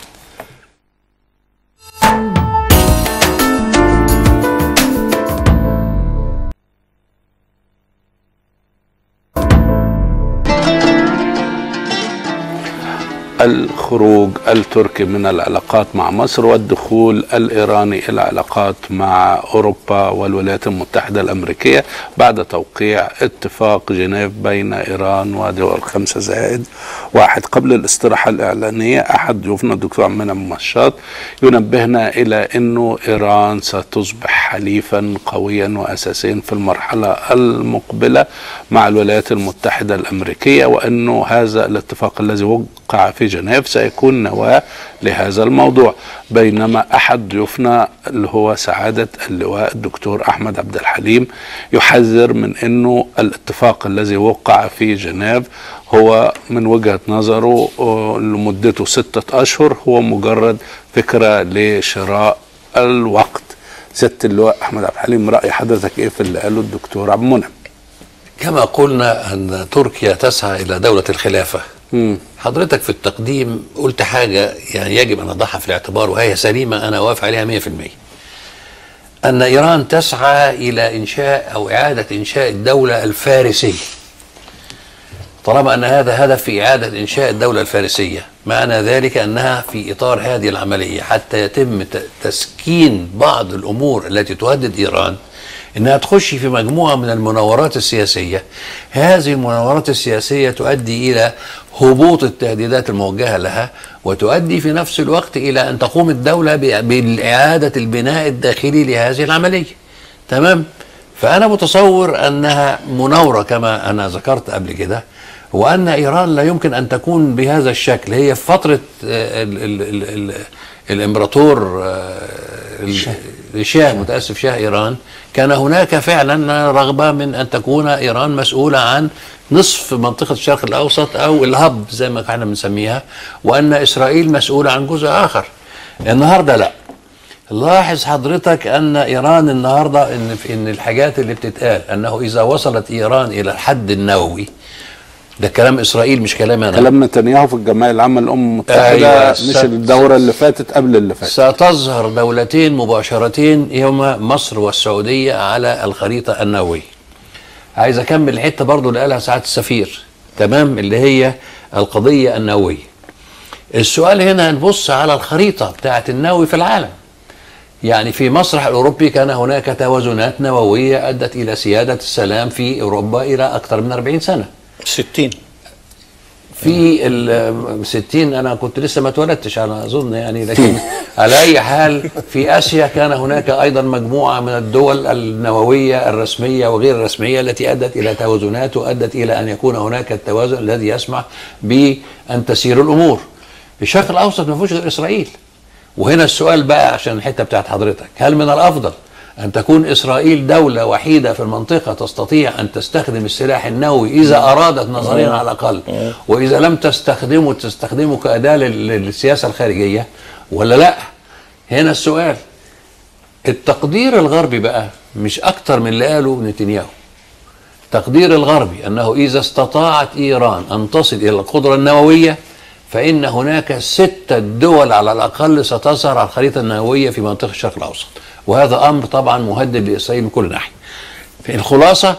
الخروج التركي من العلاقات مع مصر والدخول الإيراني إلى العلاقات مع أوروبا والولايات المتحدة الأمريكية بعد توقيع اتفاق جنيف بين إيران ودول خمسة زائد واحد. قبل الاستراحة الإعلانية أحد ضيوفنا الدكتور عمنا مشاط ينبهنا إلى إنه إيران ستصبح حليفا قويا واساسيا في المرحلة المقبلة مع الولايات المتحدة الأمريكية وأنه هذا الاتفاق الذي وقع في جنيف سيكون نواة لهذا الموضوع. بينما أحد ضيوفنا اللي هو سعادة اللواء الدكتور أحمد عبد الحليم يحذر من إنه الاتفاق الذي وقع في جنيف هو من وجهة نظره آه، لمدته ستة أشهر هو مجرد فكرة لشراء الوقت. ست اللواء أحمد عبد الحليم رأي حضرتك إيه في اللي قاله الدكتور عبد المنعم؟ كما قلنا أن تركيا تسعى إلى دولة الخلافه حضرتك في التقديم قلت حاجة يعني يجب أن نضعها في الاعتبار وهي سليمة أنا وافق عليها 100% أن إيران تسعى إلى إنشاء أو إعادة إنشاء الدولة الفارسية. طالما أن هذا هدف في إعادة إنشاء الدولة الفارسية معنى ذلك أنها في إطار هذه العملية. حتى يتم تسكين بعض الأمور التي تهدد إيران إنها تخش في مجموعة من المناورات السياسية. هذه المناورات السياسية تؤدي إلى هبوط التهديدات الموجهة لها وتؤدي في نفس الوقت إلى أن تقوم الدولة بإعادة البناء الداخلي لهذه العملية. تمام؟ فأنا متصور أنها مناورة كما أنا ذكرت قبل كده وأن إيران لا يمكن أن تكون بهذا الشكل. هي في فترة آه، ال ال ال ال الإمبراطور آه، الشاه متأسف شاه إيران كان هناك فعلا رغبة من أن تكون إيران مسؤولة عن نصف منطقة الشرق الأوسط أو الهب زي ما إحنا بنسميها وأن إسرائيل مسؤولة عن جزء آخر. النهارده لا. لاحظ حضرتك أن إيران النهارده إن إن الحاجات اللي بتتقال أنه إذا وصلت إيران إلى الحد النووي ده كلام إسرائيل مش كلام أنا. كلام نتنياهو في الجمعيه العامة للأمم المتحدة أيوة، مش س- الدوره اللي فاتت قبل اللي فاتت ستظهر دولتين مباشرتين هما مصر والسعودية على الخريطة النووية. عايز أكمل الحتة برضو اللي قالها سعادة السفير تمام؟ اللي هي القضية النووية. السؤال هنا نبص على الخريطة بتاعة النووي في العالم. يعني في مسرح الأوروبي كان هناك توازنات نووية أدت إلى سيادة السلام في أوروبا إلى أكثر من 40 سنة. 60 في ال 60 أنا كنت لسه ما اتولدتش أنا أظن يعني لكن على أي حال في آسيا كان هناك أيضا مجموعة من الدول النووية الرسمية وغير الرسميه التي أدت إلى توازنات وأدت إلى أن يكون هناك التوازن الذي يسمح بأن تسير الأمور. الشرق الأوسط ما فيهوش غير إسرائيل. وهنا السؤال بقى عشان الحتة بتاعت حضرتك هل من الأفضل أن تكون إسرائيل دولة وحيدة في المنطقة تستطيع أن تستخدم السلاح النووي إذا أرادت نظريا على الأقل وإذا لم تستخدمه تستخدمه كأداة لل- للسياسة الخارجية ولا لأ؟ هنا السؤال. التقدير الغربي بقى مش أكتر من اللي قاله نتنياهو. التقدير الغربي أنه إذا استطاعت إيران أن تصل إلى القدرة النووية فإن هناك ستة دول على الأقل ستظهر على الخريطة النووية في منطقة الشرق الأوسط. وهذا أمر طبعا مهدد لاسرائيل من كل ناحية. الخلاصة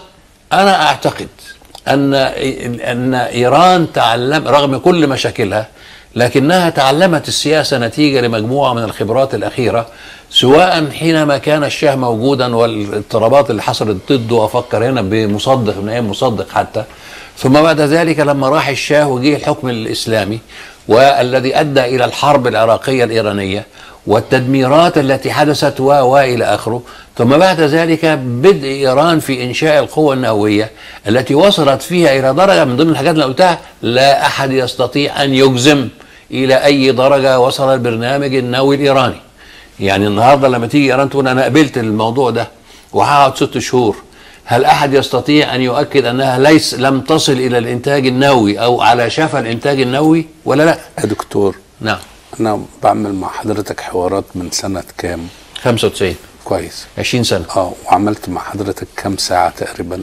أنا أعتقد أن أن إيران تعلم رغم كل مشاكلها لكنها تعلمت السياسة نتيجة لمجموعة من الخبرات الأخيرة سواء حينما كان الشاه موجودا والاضطرابات اللي حصلت ضده أفكر هنا بمصدق من أيام مصدق حتى ثم بعد ذلك لما راح الشاه وجه الحكم الإسلامي والذي أدى إلى الحرب العراقية الإيرانية والتدميرات التي حدثت و و إلى آخره. ثم بعد ذلك بدء إيران في إنشاء القوة النووية التي وصلت فيها إلى درجة من ضمن الحاجات اللي قلتها لا أحد يستطيع أن يجزم إلى أي درجة وصل البرنامج النووي الإيراني. يعني النهارده لما تيجي إيران تقول أنا قبلت الموضوع ده وهقعد ست شهور هل أحد يستطيع أن يؤكد أنها ليس لم تصل إلى الإنتاج النووي أو على شفا الإنتاج النووي ولا لا؟ يا دكتور. نعم. أنا بعمل مع حضرتك حوارات من سنة كام؟ 95 كويس. 20 سنة. آه وعملت مع حضرتك كام ساعة تقريبا؟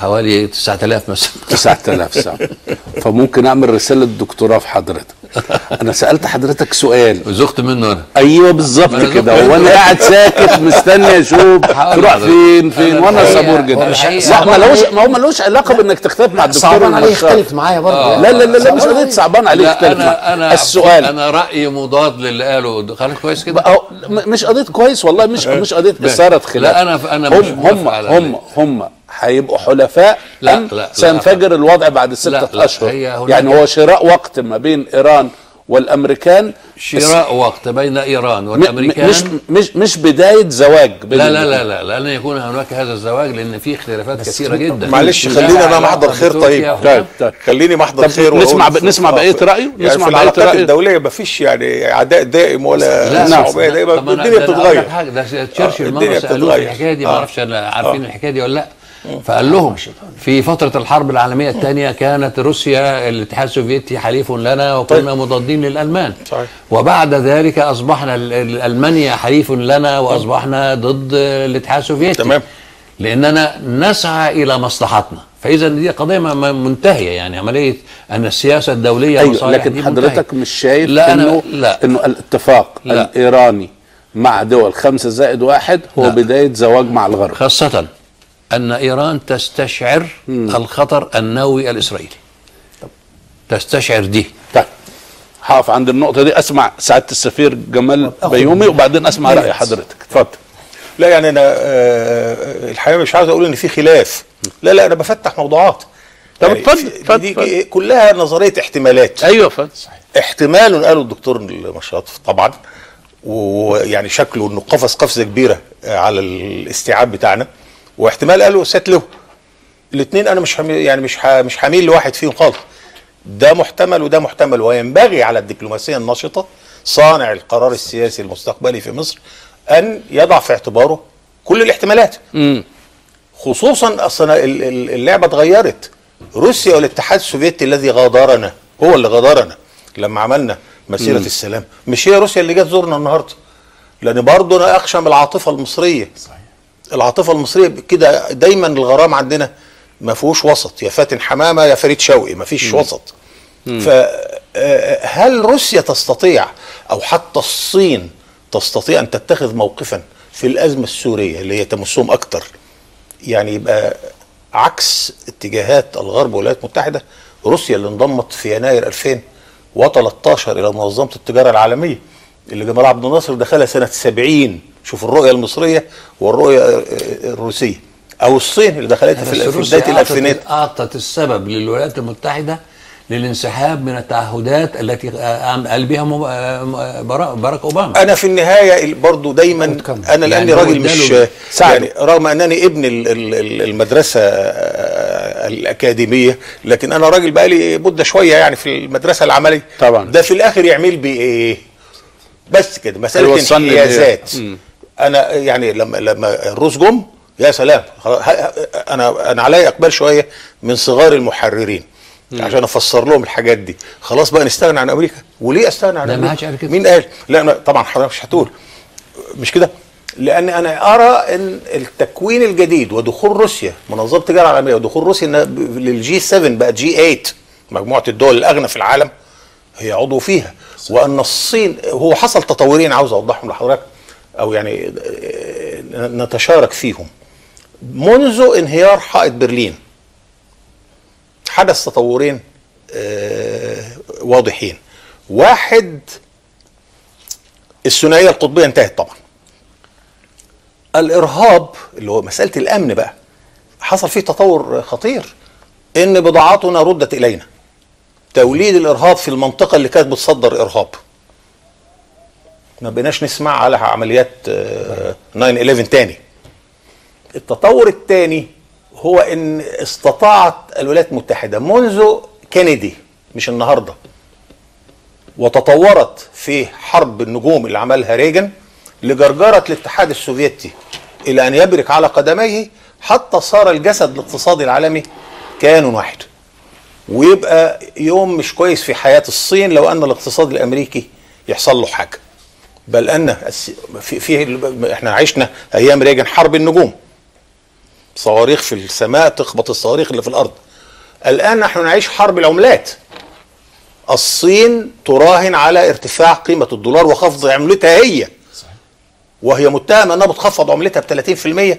حوالي 9000 مثلا. 9000 ساعه فممكن أعمل رسالة دكتوراه في حضرتك. أنا سألت حضرتك سؤال. وزغت منه أنا. أيوه بالظبط كده. وأنا. قاعد ساكت مستني أشوف تروح. فين فين؟ وأنا صبور هو جدا لا صعبان ما هو ملوش علاقة بإنك تختلف مع الدكتور صعبان عليه. يختلف معايا برضه. لا لا لا, لا مش قضيه عليه. صعبان عليك لا يختلف أنا. أنا السؤال. أنا رأيي مضاد للي قاله خلاص كويس كده. مش قضيه كويس والله مش مش قضيه. إثارة خلاف. لا، أنا- أنا مش هم هم هم هيبقوا حلفاء لا، أم لا، لا. سينفجر الوضع بعد ستة لا، أشهر هي هناك- يعني هو شراء وقت ما بين إيران والأمريكان شراء وقت بين إيران والأمريكان مش مش مش بداية زواج بين لا لا. لا لا لن يكون هناك هذا الزواج لأن في اختلافات كثيرة جدا معلش لا خلينا أنا محضر خير بتركيا طيب ولا- طيب طيب خليني محضر خير نسمع ب- نسمع آه، بقية رأيه؟ يعني نسمع في بقية العلاقات رأيه؟ الدولية مفيش يعني عداء دائم ولا لا صعوبيه دائمه الدنيا بتتغير ده تشرشل آه، مره الدنيا سالوه. الحكاية دي ما آه. أعرفش أنا عارفين الحكاية دي ولا لا فقال لهم في فترة الحرب العالمية الثانية كانت روسيا الاتحاد السوفيتي حليف لنا وكنا مضادين للألمان صحيح. وبعد ذلك أصبحنا ال- ال- ألمانيا حليف لنا وأصبحنا ضد الاتحاد السوفيتي تمام. لأننا نسعى إلى مصلحتنا فإذا دي قضية م- م- منتهية يعني عملية أن السياسة الدولية أيوة لكن حضرتك منتهية. مش شايف لا أنا لا إنه الاتفاق لا. الإيراني مع دول خمسة زائد واحد هو لا. بداية زواج مع الغرب خاصة أن إيران تستشعر الخطر النووي الإسرائيلي. تستشعر دي. طيب. هقف عند النقطة دي. أسمع سعادة السفير جمال بيومي وبعدين أسمع رأي حضرتك. اتفضل. لا يعني أنا آه، الحقيقة مش عاوز أقول إن في خلاف. لا لا أنا بفتح موضوعات. طب يعني اتفضل، اتفضل، دي اتفضل. كلها نظرية احتمالات. أيوة فندم احتمال قاله الدكتور مشاط طبعا ويعني شكله إنه قفز قفزة كبيرة على الاستيعاب بتاعنا. واحتمال قاله سات له. الاثنين أنا مش يعني مش ح- مش هميل لواحد فيهم خالص. ده محتمل وده محتمل وينبغي على الدبلوماسية النشطة صانع القرار السياسي المستقبلي في مصر أن يضع في اعتباره كل الاحتمالات. مم. خصوصا أصلا ال- ال- اللعبة اتغيرت. روسيا والاتحاد السوفيتي الذي غادرنا هو اللي غادرنا لما عملنا مسيرة السلام. مش هي روسيا اللي جت تزورنا النهارده. لأن برضه أنا أخشى من العاطفة المصرية. صحيح. العاطفة المصرية كده دايما الغرام عندنا ما فيهوش وسط يا فاتن حمامة يا فريد شوقي ما فيش وسط. فهل روسيا تستطيع أو حتى الصين تستطيع أن تتخذ موقفا في الأزمة السورية اللي هي تمسهم أكتر؟ يعني يبقى عكس اتجاهات الغرب والولايات المتحدة روسيا اللي انضمت في يناير 2013 إلى منظمة التجارة العالمية. اللي جمال عبد الناصر دخلها سنة 70 شوف الرؤية المصرية والرؤية الروسية. أو الصين اللي دخلتها في روسيا بداية أعطت, السبب للولايات المتحدة للانسحاب من التعهدات التي قال بها آه، باراك أوباما. أنا في النهاية برضو دايما. أنا لأني يعني راجل مش اداله يعني رغم أنني ابن ال- ال- ال- المدرسة آه، الأكاديمية لكن أنا راجل بقالي مدة شوية يعني في المدرسة العملية. طبعا. ده في الآخر يعمل بي إيه بس كده مسألة؟ انحيازات. مم. أنا يعني لما لما الروس جم يا سلام. أنا أنا عليا إقبال شوية من صغار المحررين عشان أفسر لهم الحاجات دي. خلاص بقى نستغنى عن أمريكا. وليه أستغنى عن لا، ما أمريكا؟ قال كده. مين قال؟ لا أنا طبعا حضرتك مش هتقول. مش كده؟ لأن أنا أرى إن التكوين الجديد ودخول روسيا منظمة التجارة العالمية ودخول روسيا للجي 7 بقت جي 8 مجموعة الدول الأغنى في العالم هي عضو فيها. وأن الصين هو حصل تطورين عاوز أوضحهم لحضرتك أو يعني نتشارك فيهم. منذ انهيار حائط برلين حدث تطورين آه، واضحين. واحد الثنائية القطبية انتهت طبعا. الإرهاب اللي هو مسألة الأمن بقى حصل فيه تطور خطير إن بضاعتنا ردت إلينا. توليد الإرهاب في المنطقة اللي كانت بتصدر إرهاب. ما بقيناش نسمع على عمليات آه، 9/11 تاني. التطور الثاني هو إن استطاعت الولايات المتحدة منذ كينيدي مش النهارده وتطورت في حرب النجوم اللي عملها ريجان لجرجرة الاتحاد السوفيتي إلى أن يبرك على قدميه حتى صار الجسد الاقتصادي العالمي كيان واحد. ويبقى يوم مش كويس في حياة الصين لو أن الاقتصاد الأمريكي يحصل له حاجة. بل أن في, في إحنا عشنا أيام ريجن حرب النجوم. صواريخ في السماء تخبط الصواريخ اللي في الأرض. الآن نحن نعيش حرب العملات. الصين تراهن على ارتفاع قيمة الدولار وخفض عملتها هي. وهي متهمة إنها بتخفض عملتها ب 30%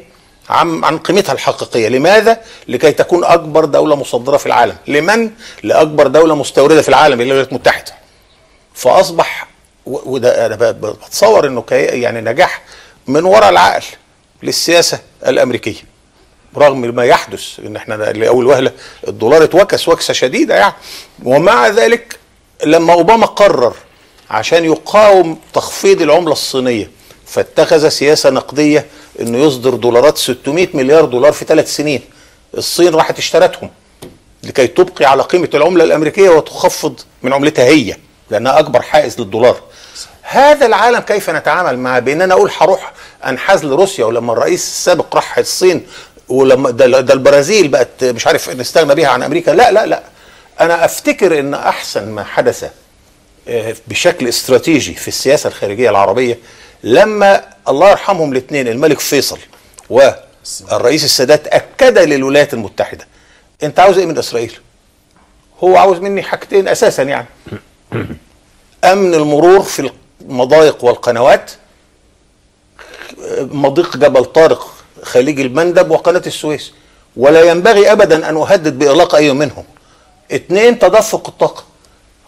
عن عن قيمتها الحقيقية. لماذا؟ لكي تكون أكبر دولة مصدرة في العالم. لمن؟ لأكبر دولة مستوردة في العالم الولايات المتحدة. فأصبح و- وده أنا ب- ب- بتصور كي- يعني نجاح من وراء العقل للسياسة الأمريكية. رغم ما يحدث إن إحنا لأول وهلة الدولار اتوكس وكسة شديدة يعني. ومع ذلك لما أوباما قرر عشان يقاوم تخفيض العملة الصينية فاتخذ سياسة نقدية إنه يصدر دولارات 600 مليار دولار في ثلاث سنين. الصين راحت اشترتهم لكي تبقي على قيمة العملة الأمريكية وتخفض من عملتها هي لأنها أكبر حائز للدولار. هذا العالم كيف نتعامل معه بان أنا أقول هروح أنحاز لروسيا ولما الرئيس السابق راح الصين ولما ده, ده البرازيل بقت مش عارف نستغنى بيها عن أمريكا. لا لا لا. أنا أفتكر إن أحسن ما حدث آه، بشكل استراتيجي في السياسة الخارجية العربية لما الله يرحمهم الاثنين الملك فيصل والرئيس السادات أكد للولايات المتحدة أنت عاوز إيه من إسرائيل؟ هو عاوز مني حاجتين أساسا يعني. أمن المرور في المضايق والقنوات مضيق جبل طارق خليج المندب وقناة السويس ولا ينبغي ابدا أن أهدد بإغلاق أي منهم. اثنين تدفق الطاقة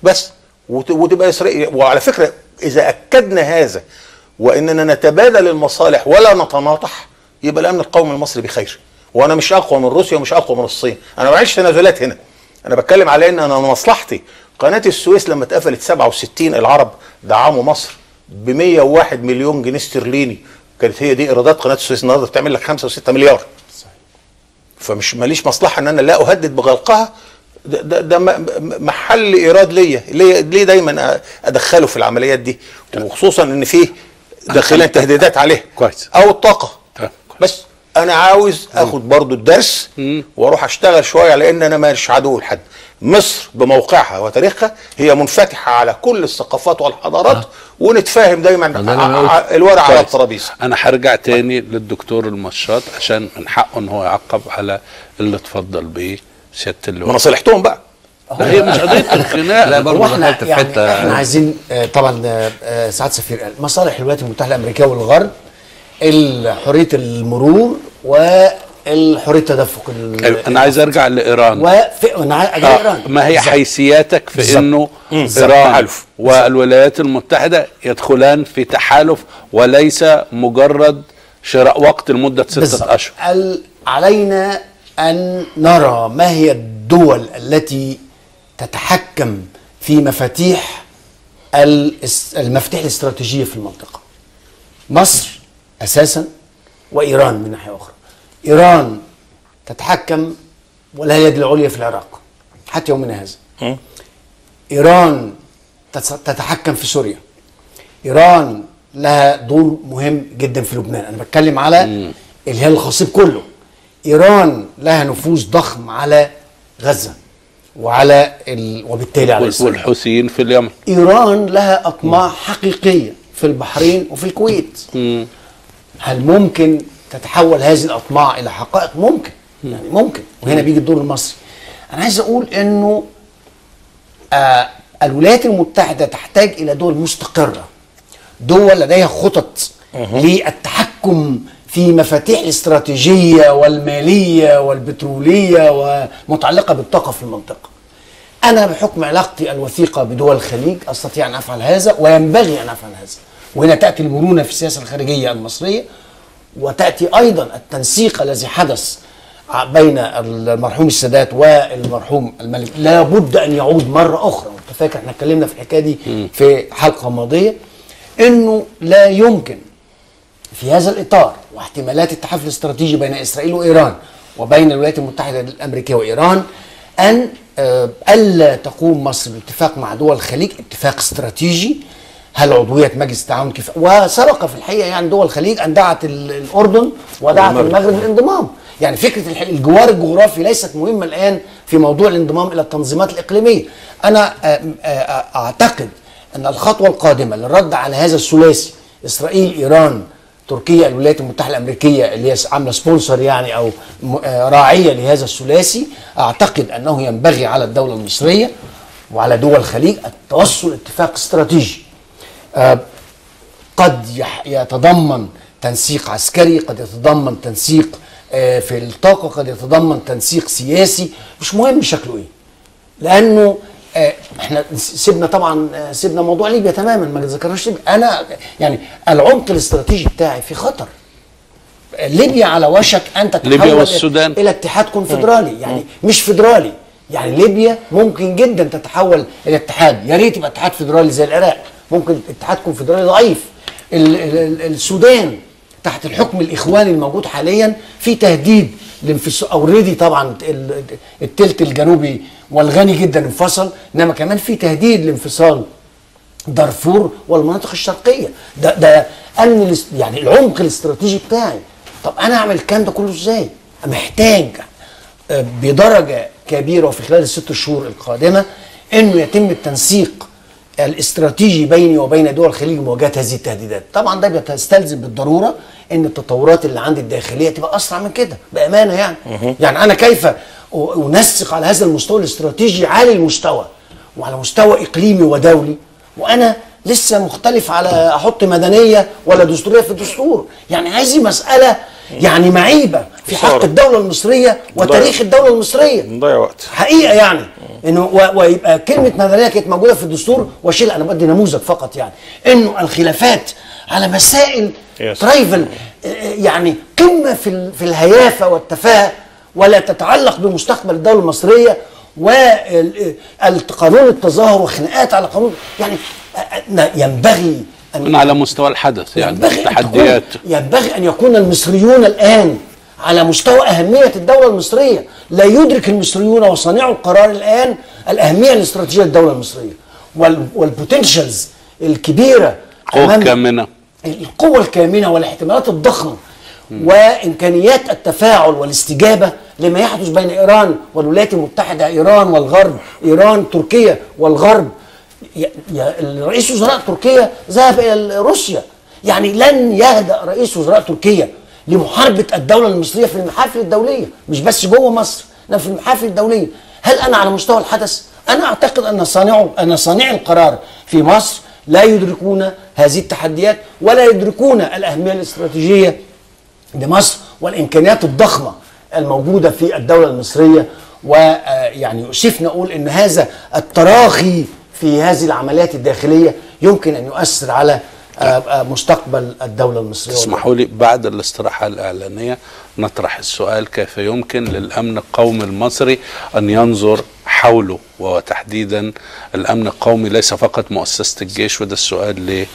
بس وت- وتبقى إسرائيل. وعلى فكرة إذا أكدنا هذا وإننا نتبادل المصالح ولا نتناطح يبقى الأمن القومي المصري بخير. وأنا مش أقوى من روسيا ومش أقوى من الصين. أنا ما بعملش تنازلات هنا. أنا بتكلم على إن أنا مصلحتي. قناة السويس لما اتقفلت 67 العرب دعموا مصر ب 101 مليون جنيه استرليني. كانت هي دي إيرادات قناة السويس النهارده بتعمل لك 5 و6 مليار. فمش ماليش مصلحة إن أنا لا أهدد بغلقها. ده, ده, ده محل إيراد ليا. ليه, ليه دايما أدخله في العمليات دي؟ وخصوصا إن فيه داخليا تهديدات عليه. كويس. أو الطاقة. بس أنا عاوز أخد برضو الدرس وأروح أشتغل شوية لأن أنا مش عدو لحد. مصر بموقعها وتاريخها هي منفتحة على كل الثقافات والحضارات ونتفاهم دايما أنا لما ع- ع- قلت- الورق على. الترابيزة. أنا هرجع تاني للدكتور المشاط عشان من حقه إن هو يعقب على اللي اتفضل بيه سيادة ما أنا اللواء صالحتوا بقى. لا هي مش قضية الخناق لا، برضه إحنا في يعني حتة- إحنا عايزين آه، طبعا آه، آه، سعاده سفير قال مصالح الولايات المتحدة الأمريكية والغرب ال- حريه المرور وحريه تدفق ال- أيوة، أنا عايز أرجع لإيران وفي أنا آه، ايران ما هي. حيثياتك في بالظبط. إنه بالظبط، إيران تحالف. والولايات المتحدة يدخلان في تحالف وليس مجرد شراء وقت لمدة ستة. أشهر علينا أن نرى ما هي الدول التي تتحكم في مفاتيح المفاتيح الاستراتيجية في المنطقة. مصر أساسا وإيران من ناحية أخرى. إيران تتحكم ولها اليد العليا في العراق حتى يومنا هذا. إيران تتحكم في سوريا. إيران لها دور مهم جدا في لبنان أنا بتكلم على الهلال الخصيب كله إيران لها نفوذ ضخم على غزة وعلى ال... وبالتالي على اسرائيل والحوثيين في اليمن. إيران لها أطماع حقيقية في البحرين وفي الكويت. هل ممكن تتحول هذه الأطماع إلى حقائق؟ ممكن. يعني ممكن. وهنا بيجي الدور المصري. أنا عايز أقول إنه آه الولايات المتحدة تحتاج إلى دول مستقرة. دول لديها خطط للتحكم في مفاتيح الاستراتيجية والمالية والبترولية ومتعلقة بالطاقة في المنطقة. أنا بحكم علاقتي الوثيقة بدول الخليج أستطيع أن أفعل هذا وينبغي أن أفعل هذا. وهنا تأتي المرونة في السياسة الخارجية المصرية وتأتي أيضا التنسيق الذي حدث بين المرحوم السادات والمرحوم الملك لابد أن يعود مرة أخرى انت فاكر إحنا اتكلمنا في الحكاية دي في حلقة ماضية إنه لا يمكن في هذا الإطار واحتمالات التحالف الاستراتيجي بين إسرائيل وإيران وبين الولايات المتحدة الأمريكية وإيران أن آه، ألا تقوم مصر باتفاق مع دول الخليج اتفاق استراتيجي. هل عضوية مجلس التعاون كيف؟ وسبق في الحقيقة يعني دول الخليج أن دعت ال- الأردن ودعت المغرب. للانضمام. يعني فكرة الجوار الجغرافي ليست مهمة الآن في موضوع الانضمام إلى التنظيمات الإقليمية. أنا آه، آه، أعتقد أن الخطوة القادمة للرد على هذا الثلاثي إسرائيل إيران تركيا الولايات المتحدة الأمريكية اللي هي عاملة سبونسر يعني أو آه، راعية لهذا الثلاثي أعتقد أنه ينبغي على الدولة المصرية وعلى دول الخليج التوصل اتفاق استراتيجي. آه، قد يتضمن تنسيق عسكري قد يتضمن تنسيق آه، في الطاقة قد يتضمن تنسيق سياسي. مش مهم شكله إيه. لأنه إحنا سيبنا طبعا آه، سيبنا موضوع ليبيا تماما ما ذكرناش ليبيا. أنا يعني العمق الاستراتيجي بتاعي في خطر. ليبيا على وشك أن تتحول ليبيا والسودان. إلى اتحاد كونفدرالي. يعني مش فيدرالي يعني ليبيا ممكن جدا تتحول إلى اتحاد. يا ريت يبقى اتحاد فيدرالي زي العراق. ممكن اتحاد كونفدرالي ضعيف. ال ال ال السودان. تحت الحكم الإخواني الموجود حاليا في تهديد لانفصال اوريدي طبعا ال- التلت الجنوبي والغني جدا انفصل إنما كمان في تهديد لانفصال دارفور والمناطق الشرقية ده ده امن يعني العمق الاستراتيجي بتاعي طب أنا أعمل الكلام ده كله إزاي؟ محتاج آه، بدرجة كبيرة وفي خلال الست شهور القادمة إنه يتم التنسيق الاستراتيجي بيني وبين دول الخليج لمواجهه هذه التهديدات. طبعا ده بيستلزم بالضرورة إن التطورات اللي عندي الداخلية تبقى أسرع من كده بأمانة يعني. يعني أنا كيف أنسق على هذا المستوى الاستراتيجي عالي المستوى وعلى مستوى إقليمي ودولي وأنا لسه مختلف على أحط مدنية ولا دستورية في الدستور. يعني هذه مسألة يعني معيبة في حق. الدولة المصرية وتاريخ الدولة المصرية. نضيع وقت. حقيقة يعني. إنه ويبقى كلمة مدنيه كانت موجودة في الدستور واشيل أنا بدي نموذج فقط يعني إنه الخلافات على مسائل. ترايفل يعني قمة في ال- في الهيافة والتفاهة ولا تتعلق بمستقبل الدولة المصرية وقانون التظاهر وخناقات على قانون يعني ينبغي أن على مستوى الحدث يعني ينبغي أن التحديات ينبغي أن يكون المصريون الآن على مستوى أهمية الدولة المصرية. لا يدرك المصريون وصانعو القرار الآن الأهمية الاستراتيجية للدولة المصرية. وال- والبوتنشالز الكبيرة قوة أمام- كامنة. القوة الكامنة والاحتمالات الضخمة. وإمكانيات التفاعل والاستجابة لما يحدث بين إيران والولايات المتحدة إيران والغرب إيران تركيا والغرب. رئيس وزراء تركيا ذهب إلى روسيا. يعني لن يهدأ رئيس وزراء تركيا. لمحاربة الدولة المصرية في المحافل الدولية مش بس جوه مصر لا في المحافل الدولية. هل أنا على مستوى الحدث؟ أنا أعتقد أن صانعو أن صانعي القرار في مصر لا يدركون هذه التحديات ولا يدركون الأهمية الاستراتيجية لمصر والإمكانيات الضخمة الموجودة في الدولة المصرية. ويعني يؤسفنا أقول أن هذا التراخي في هذه العمليات الداخلية يمكن أن يؤثر على آه، آه، مستقبل الدولة المصرية اسمحوا لي بعد الاستراحة الإعلانية نطرح السؤال كيف يمكن للأمن القومي المصري أن ينظر حوله؟ وتحديدا الأمن القومي ليس فقط مؤسسة الجيش وده السؤال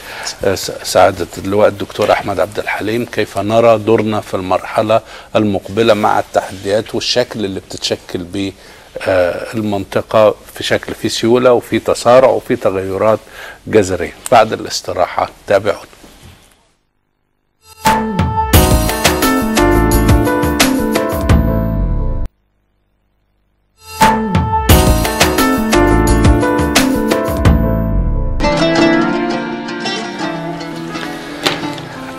لسعادة اللواء الدكتور أحمد عبد الحليم كيف نرى دورنا في المرحلة المقبلة مع التحديات والشكل اللي بتتشكل به آه، المنطقة في شكل في سيولة وفي تسارع وفي تغيرات جذرية. بعد الاستراحة تابعونا.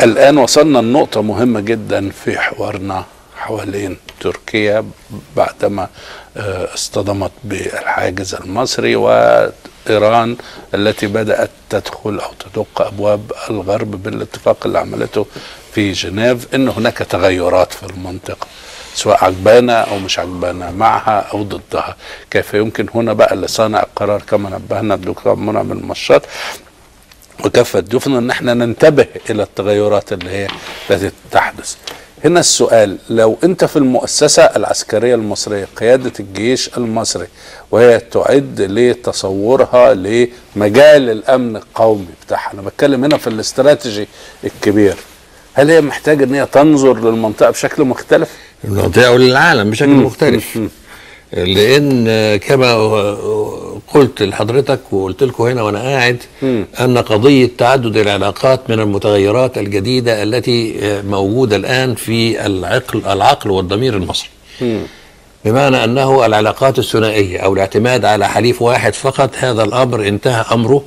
الآن وصلنا لنقطة مهمة جدا في حوارنا حوالين تركيا بعدما آه، اصطدمت بالحاجز المصري وإيران التي بدأت تدخل أو تدق أبواب الغرب بالاتفاق اللي عملته في جنيف إن هناك تغيرات في المنطقة سواء عجبانا أو مش عجبانا معها أو ضدها. كيف يمكن هنا بقى لصانع القرار كما نبهنا الدكتور منعم المشاط وكافة ضيوفنا إن إحنا ننتبه إلى التغيرات اللي هي التي تحدث. هنا السؤال لو انت في المؤسسة العسكرية المصرية قيادة الجيش المصري وهي تعد لتصورها لمجال الأمن القومي بتاعها أنا بتكلم هنا في الاستراتيجي الكبير هل هي محتاجة إن هي تنظر للمنطقة بشكل مختلف؟ المنطقة وللعالم بشكل مختلف. لأن كما قلت لحضرتك وقلت لكم هنا وأنا قاعد أن قضية تعدد العلاقات من المتغيرات الجديدة التي موجودة الآن في العقل العقل والضمير المصري. بمعنى أنه العلاقات الثنائية أو الاعتماد على حليف واحد فقط هذا الأمر انتهى أمره.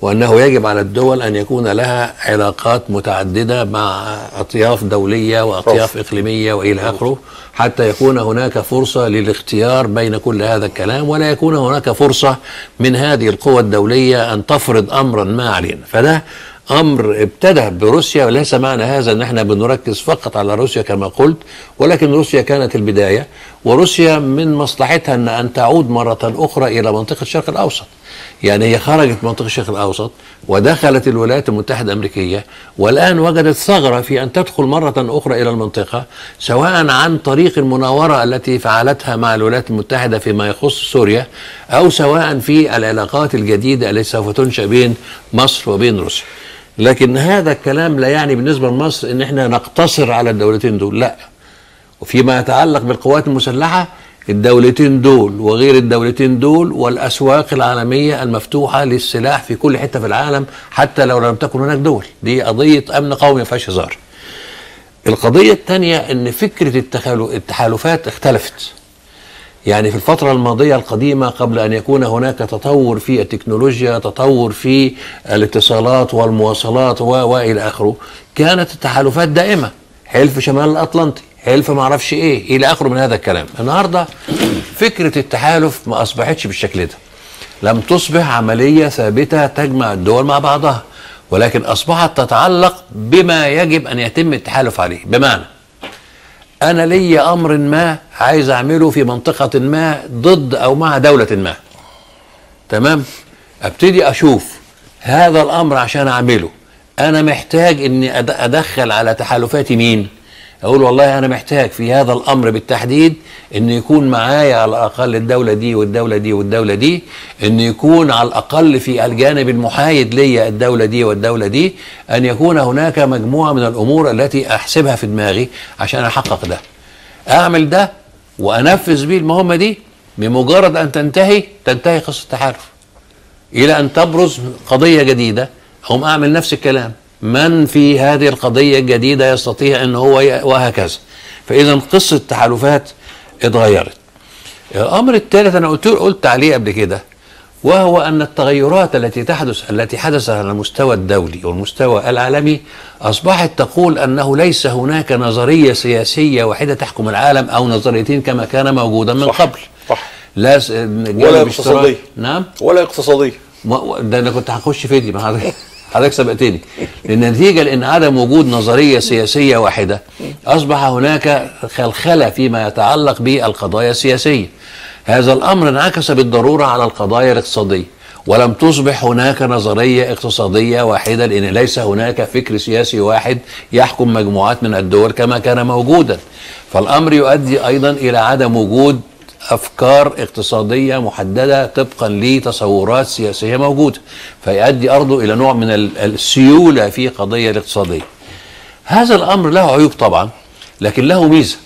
وأنه يجب على الدول أن يكون لها علاقات متعددة مع أطياف دولية وأطياف إقليمية وإلى آخره حتى يكون هناك فرصة للاختيار بين كل هذا الكلام ولا يكون هناك فرصة من هذه القوى الدولية أن تفرض امرا ما علينا. فده أمر ابتدى بروسيا وليس معنى هذا أن إحنا بنركز فقط على روسيا كما قلت ولكن روسيا كانت البداية وروسيا من مصلحتها ان أن تعود مرة أخرى إلى منطقة الشرق الأوسط يعني هي خرجت من منطقة الشرق الأوسط ودخلت الولايات المتحدة الأمريكية والآن وجدت ثغرة في أن تدخل مرة أخرى إلى المنطقة سواء عن طريق المناورة التي فعلتها مع الولايات المتحدة فيما يخص سوريا أو سواء في العلاقات الجديدة التي سوف تنشأ بين مصر وبين روسيا. لكن هذا الكلام لا يعني بالنسبة لمصر إن إحنا نقتصر على الدولتين دول لا. وفيما يتعلق بالقوات المسلحة الدولتين دول وغير الدولتين دول والأسواق العالمية المفتوحة للسلاح في كل حتة في العالم حتى لو لم تكن هناك دول. دي قضية أمن قومي ما فيهاش هزار. القضية الثانية إن فكرة التحالفات اختلفت. يعني في الفترة الماضية القديمة قبل أن يكون هناك تطور في التكنولوجيا تطور في الاتصالات والمواصلات وإلى آخره كانت التحالفات دائمة. حلف شمال الأطلنطي حلف ما أعرفش إيه إلى آخره من هذا الكلام. النهارده فكرة التحالف ما أصبحتش بالشكل ده. لم تصبح عملية ثابتة تجمع الدول مع بعضها ولكن أصبحت تتعلق بما يجب أن يتم التحالف عليه. بمعنى أنا لي أمر ما عايز أعمله في منطقة ما ضد أو مع دولة ما. تمام؟ أبتدي أشوف هذا الأمر عشان أعمله. أنا محتاج إني أدخل على تحالفاتي مين؟ أقول والله أنا محتاج في هذا الأمر بالتحديد ان يكون معايا على الأقل الدولة دي والدولة دي والدولة دي ان يكون على الأقل في الجانب المحايد ليا الدولة دي والدولة دي أن يكون هناك مجموعة من الأمور التي أحسبها في دماغي عشان أحقق ده. أعمل ده وأنفذ بيه المهمة دي بمجرد أن تنتهي تنتهي قصة التحالف. إلى أن تبرز قضية جديدة هم أعمل نفس الكلام. من في هذه القضية الجديدة يستطيع إن هو ي... وهكذا. فإذا قصة التحالفات اتغيرت. الأمر الثالث أنا قلت قلت عليه قبل كده وهو أن التغيرات التي تحدث التي حدثت على المستوى الدولي والمستوى العالمي أصبحت تقول أنه ليس هناك نظرية سياسية واحدة تحكم العالم أو نظريتين كما كان موجودا من صح، قبل. صح. لا س... ولا اقتصادية. نعم. ولا اقتصاديه ما- ده أنا كنت هخش في دي مع حضرتك حضرتك سبقتني. لأن النتيجه لأن عدم وجود نظرية سياسية واحدة أصبح هناك خلخلة فيما يتعلق بالقضايا السياسية. هذا الأمر انعكس بالضرورة على القضايا الاقتصادية. ولم تصبح هناك نظرية اقتصادية واحدة لأن ليس هناك فكر سياسي واحد يحكم مجموعات من الدول كما كان موجودا. فالأمر يؤدي أيضا إلى عدم وجود أفكار اقتصادية محددة طبقا لتصورات سياسية موجودة فيؤدي أرضه إلى نوع من ال- السيولة في قضية الاقتصادية. هذا الأمر له عيوب طبعا لكن له ميزة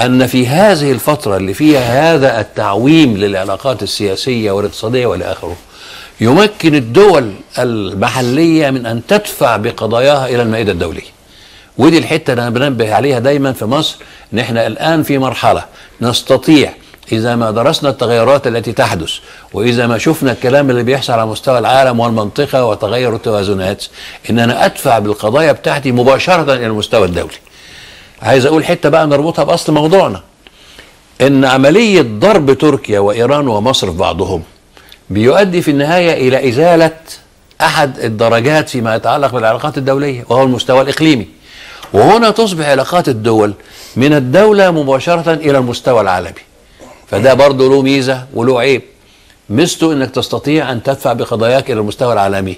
أن في هذه الفترة اللي فيها هذا التعويم للعلاقات السياسية والاقتصادية وإلى آخره يمكن الدول المحلية من أن تدفع بقضاياها إلى المائدة الدولية. ودي الحتة اللي أنا بنبه عليها دايما في مصر. ان إحنا الآن في مرحلة نستطيع إذا ما درسنا التغيرات التي تحدث وإذا ما شفنا الكلام اللي بيحصل على مستوى العالم والمنطقة وتغير التوازنات ان أنا أدفع بالقضايا بتاعتي مباشرة إلى المستوى الدولي. عايز أقول حتة بقى نربطها بأصل موضوعنا. إن عملية ضرب تركيا وإيران ومصر في بعضهم بيؤدي في النهاية إلى إزالة أحد الدرجات فيما يتعلق بالعلاقات الدولية وهو المستوى الإقليمي. وهنا تصبح علاقات الدول من الدولة مباشرة إلى المستوى العالمي. فده برضه له ميزة وله عيب. ميزته إنك تستطيع أن تدفع بقضاياك إلى المستوى العالمي.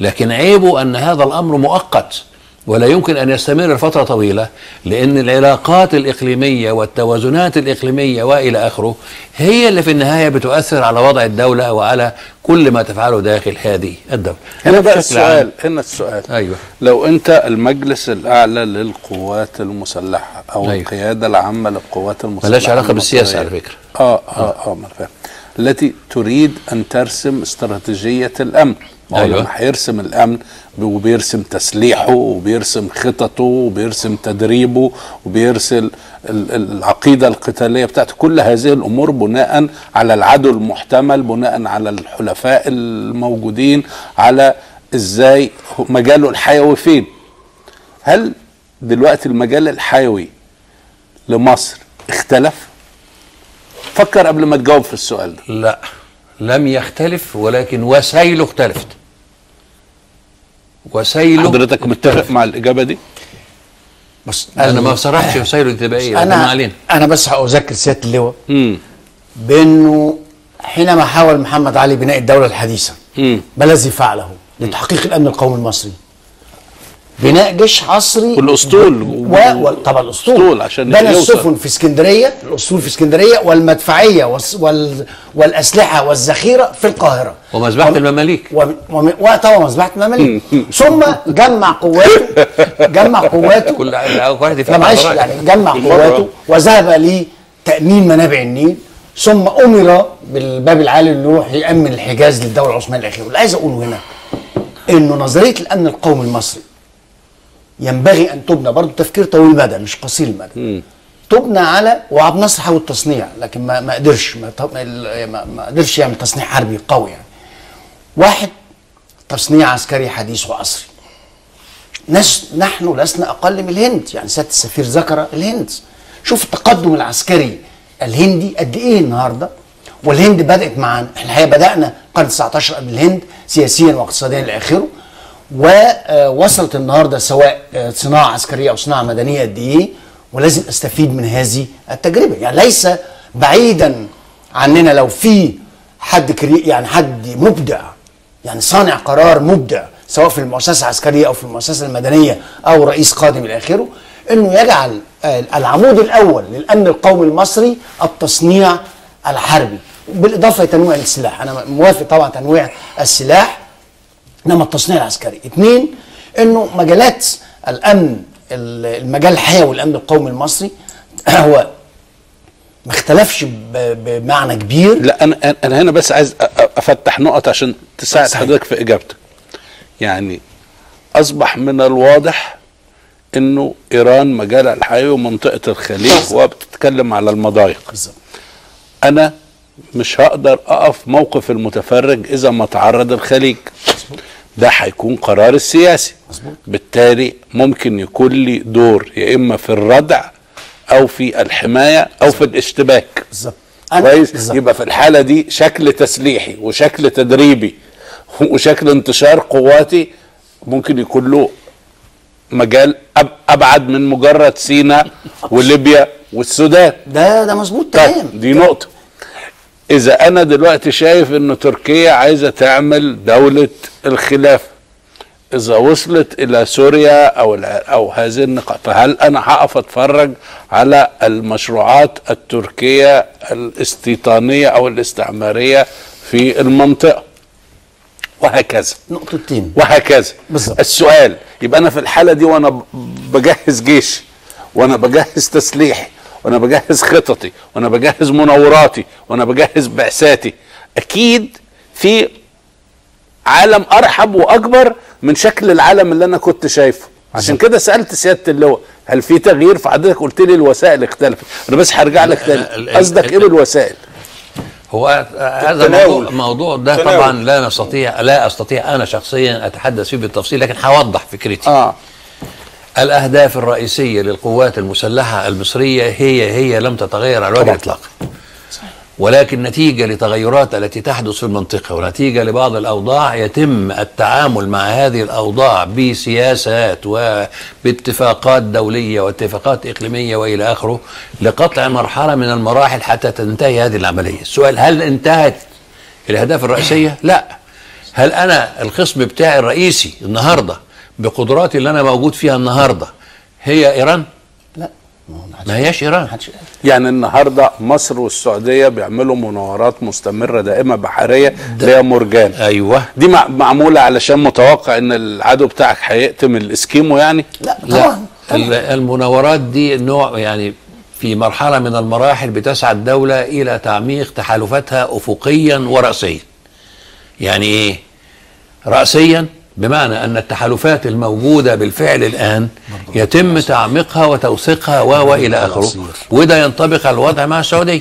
لكن عيبه أن هذا الأمر مؤقت. ولا يمكن أن يستمر فتره طويلة لأن العلاقات الإقليمية والتوازنات الإقليمية وإلى آخره هي اللي في النهاية بتؤثر على وضع الدولة وعلى كل ما تفعله داخل هذه الدولة هنا بقى. السؤال هنا السؤال أيوة. لو أنت المجلس الأعلى للقوات المسلحة أو أيوة. القيادة العامة للقوات المسلحة ملهاش علاقة بالسياسة على. فكرة. آه آه آه فاهم التي تريد أن ترسم استراتيجية الأمن ما هو أيوة. لما هيرسم الأمن وبيرسم تسليحه وبيرسم خططه وبيرسم تدريبه ال- العقيدة القتالية بتاعته. كل هذه الأمور بناء على العدو المحتمل بناء على الحلفاء الموجودين على إزاي مجاله الحيوي فين. هل دلوقتي المجال الحيوي لمصر اختلف؟ فكر قبل ما تجاوب في السؤال ده. لا لم يختلف ولكن وسائله اختلفت. وسائله حضرتك متفق مع الإجابة دي؟ بص أنا ما صرحتش وسائله تبقى إيه انا علينا. أنا بس هاذكر سيادة اللواء بأنه حينما حاول محمد علي بناء الدولة الحديثة. ما الذي فعله لتحقيق الأمن القومي المصري بناء جيش عصري والأسطول. و... و... طبعا الأسطول. عشان بنى. السفن في اسكندرية الأسطول في اسكندرية والمدفعية والس... وال... والأسلحة والذخيرة في القاهرة. ومذبحة المماليك. ومن ومن وقتها ومذبحه المماليك. ثم جمع قواته جمع قواته. كل واحد يفهم معلش. يعني جمع قواته وذهب لتأمين منابع النيل. ثم أمر بالباب العالي انه يروح يأمن الحجاز للدولة العثمانية الأخيرة. واللي عايز أقوله هنا إنه نظرية الأمن القومي المصري ينبغي أن تبنى برضه تفكير طويل المدى مش قصير المدى تبنى على وعبد الناصر حاول تصنيع لكن ما ما قدرش ما, ما, قدرش يعمل تصنيع حربي قوي يعني. واحد تصنيع عسكري حديث وعصري. ناس نحن لسنا أقل من الهند يعني سيادة السفير ذكر الهند. شوف التقدم العسكري الهندي قد إيه النهارده. والهند بدأت معانا إحنا الحقيقة بدأنا القرن 19 قبل الهند سياسيا واقتصاديا إلى اخره ووصلت النهارده سواء آه، صناعة عسكرية أو صناعة مدنية قد إيه ولازم أستفيد من هذه التجربة. يعني ليس بعيدا عننا لو في حد كري يعني حد مبدع يعني صانع قرار مبدع سواء في المؤسسة العسكرية أو في المؤسسة المدنية أو رئيس قادم إلى آخره إنه يجعل آه، العمود الأول للأمن القومي المصري التصنيع الحربي بالإضافة لتنويع السلاح. أنا موافق طبعا تنويع السلاح إنما التصنيع العسكري. اثنين إنه مجالات الأمن المجال الحيوي الامن القومي المصري هو ما اختلفش بمعنى كبير. لا أنا أنا هنا بس عايز أفتح نقط عشان تساعد صحيح. حضرتك في إجابتك. يعني أصبح من الواضح إنه إيران مجالها الحيوي ومنطقة الخليج وبتتكلم على المضايق. بالظبط. أنا مش هقدر أقف موقف المتفرج إذا ما تعرض الخليج. ده هيكون قرار السياسي. بالتالي ممكن يكون لي دور يا إما في الردع أو في الحماية أو في الاشتباك. بالظبط. كويس. يبقى في الحالة دي شكل تسليحي وشكل تدريبي وشكل انتشار قواتي ممكن يكون له مجال أبعد من مجرد سيناء وليبيا والسودان. ده ده مظبوط تمام. طيب دي نقطة. إذا أنا دلوقتي شايف إن تركيا عايزة تعمل دولة الخلافة إذا وصلت إلى سوريا أو الع- أو هذه النقاط فهل أنا هقف أتفرج على المشروعات التركية الاستيطانية أو الاستعمارية في المنطقة؟ وهكذا. نقطتين وهكذا. بالظبط. السؤال يبقى أنا في الحالة دي وأنا بجهز جيشي وأنا بجهز تسليحي وأنا بجهز خططي وأنا بجهز مناوراتي وأنا بجهز بعثاتي. أكيد في عالم ارحب واكبر من شكل العالم اللي أنا كنت شايفه. عشان كده سألت سيادة اللواء هل في تغيير؟ فحضرتك قلت لي الوسائل اختلفت. أنا بس هرجع لك تاني. قصدك إيه ال- بالوسائل؟ هو هذا. الموضوع الموضوع ده التناول. طبعا لا نستطيع لا أستطيع أنا شخصيا أتحدث فيه بالتفصيل لكن هوضح فكرتي. آه. الأهداف الرئيسية للقوات المسلحة المصرية هي هي لم تتغير على وجه الإطلاق. ولكن نتيجة لتغيرات التي تحدث في المنطقة ونتيجة لبعض الأوضاع يتم التعامل مع هذه الأوضاع بسياسات وباتفاقات دولية واتفاقات إقليمية وإلى آخره لقطع مرحلة من المراحل حتى تنتهي هذه العملية. السؤال هل انتهت الأهداف الرئيسية؟ لا. هل أنا الخصم بتاعي الرئيسي النهارده بقدراتي اللي أنا موجود فيها النهارده. هي إيران؟ لا ما هياش إيران. يعني النهارده مصر والسعودية بيعملوا مناورات مستمرة دائمة بحرية اللي هي مرجان أيوه. دي مع- معمولة علشان متوقع إن العدو بتاعك هيقتم الإسكيمو يعني؟ لا لا. طبعا. ال- المناورات دي نوع يعني في مرحلة من المراحل بتسعى الدولة إلى تعميق تحالفاتها افقيا وراسيا. يعني إيه؟ راسيا بمعنى أن التحالفات الموجودة بالفعل الآن يتم تعميقها وتوثيقها و وإلى آخره. وده ينطبق على الوضع مع السعودية.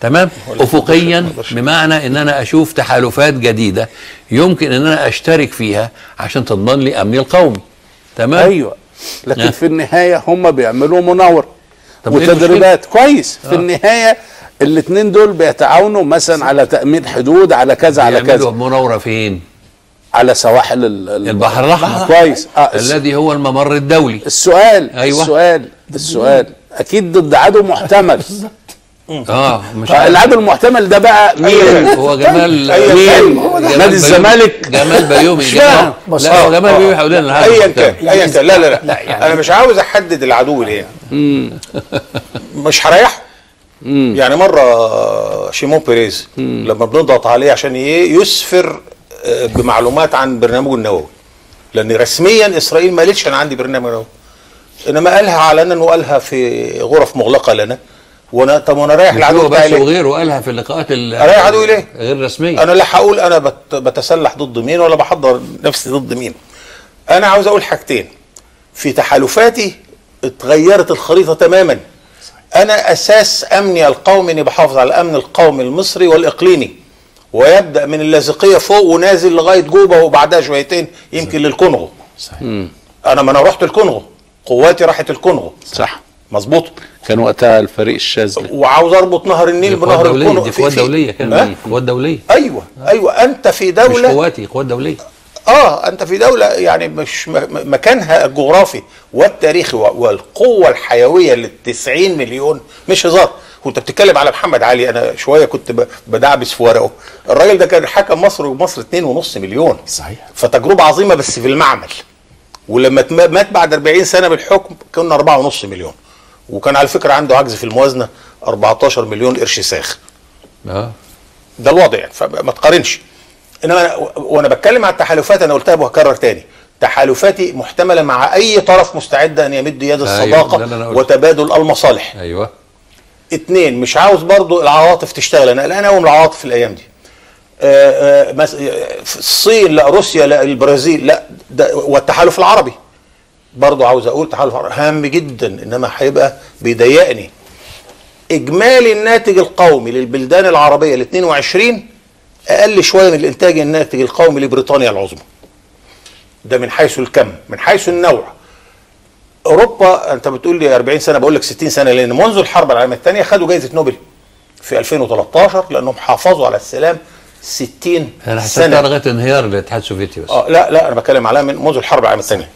تمام؟ افقيا بمعنى إن أنا أشوف تحالفات جديدة يمكن إن أنا أشترك فيها عشان تضمن لي امني القومي تمام؟ أيوه. لكن نعم. في النهاية هم بيعملوا مناور طب إيه وتدريبات. كويس. في النهاية الاثنين دول بيتعاونوا مثلا على تأمين حدود على كذا على كذا. مناورة فين؟ على سواحل ال- ال- البحر الأحمر. كويس. آه الذي هو الممر الدولي. السؤال أيوة. السؤال السؤال. أكيد ضد عدو محتمل. آه مش عارف. العدو المحتمل ده بقى مين؟ هو جمال أيا مين؟ جمال نادي الزمالك؟ جمال بيومي. مش جمال لا هو آه، جمال بيومي هيقول لنا العدو ايا. كان ايا كان. لا لا لا, يعني- أنا مش عاوز أحدد العدو ليه. مش هريحه. يعني مرة شيمون بيريز لما بنضغط عليه عشان ي- يسفر آه، بمعلومات عن برنامجه النووي. لأن رسميا إسرائيل ما قالتش أنا عندي برنامج نووي. إنما قالها علنا وقالها في غرف مغلقة لنا. وأنا طب وأنا رايح العدو بتاعي ليه؟ وغيره قالها في اللقاءات ال- أرايح عدوي ليه؟ غير رسمية. أنا لا هقول أنا بت بتسلح ضد مين ولا بحضر نفسي ضد مين. أنا عاوز أقول حاجتين. في تحالفاتي اتغيرت الخريطة تماما. أنا أساس أمني القومي إني بحافظ على الأمن القومي المصري والإقليمي. ويبدأ من اللاذقيه فوق ونازل لغاية جوبا وبعدها شويتين يمكن للكونغو. صحيح. أنا ما أنا رحت الكونغو. قواتي راحت الكونغو. صح. مظبوط. كان وقتها الفريق الشاذلي وعاوز أربط نهر النيل بنهر الكونغو. دي قوات دولية كان؟ قوات دولية. أيوه أيوه. أنت في مش دوله قواتي قوات دولية. آه أنت في دولة يعني مش مكانها الجغرافي والتاريخي والقوة الحيوية لل 90 مليون. مش هزار. وانت بتتكلم على محمد علي أنا شوية كنت بدعبس في ورقه. الراجل ده كان حكم مصر ومصر 2.5 مليون. صحيح. فتجربة عظيمة بس في المعمل. ولما ات- مات بعد 40 سنة بالحكم كنا 4.5 مليون. وكان على فكرة عنده عجز في الموازنة 14 مليون قرش ساخ. آه. ده الوضع يعني فما تقارنش. إنما وأنا بتكلم على التحالفات أنا قلتها وهكرر تاني. تحالفاتي محتملة مع أي طرف مستعد أن يمد يد أيوة، الصداقة قلته. وتبادل المصالح. أيوه. اتنين مش عاوز برضو العواطف تشتغل. أنا قلقان قوي من العواطف الأيام دي. آه، آه، الصين لا روسيا لا البرازيل لا ده والتحالف العربي. برضو عاوز أقول تحالف عربي هام جدا إنما هيبقى بيضايقني. إجمالي الناتج القومي للبلدان العربية ال 22 أقل شوية من الإنتاج الناتج القومي لبريطانيا العظمى. ده من حيث الكم من حيث النوع. أوروبا أنت بتقول لي 40 سنة بقول لك 60 سنة لأن منذ الحرب العالمية الثانية خدوا جائزه نوبل في 2013 لأنهم حافظوا على السلام 60 أنا حسبتها سنة. لغاية انهيار الاتحاد السوفيتي بس. آه لا لا أنا بتكلم عليها من منذ الحرب العالمية الثانية.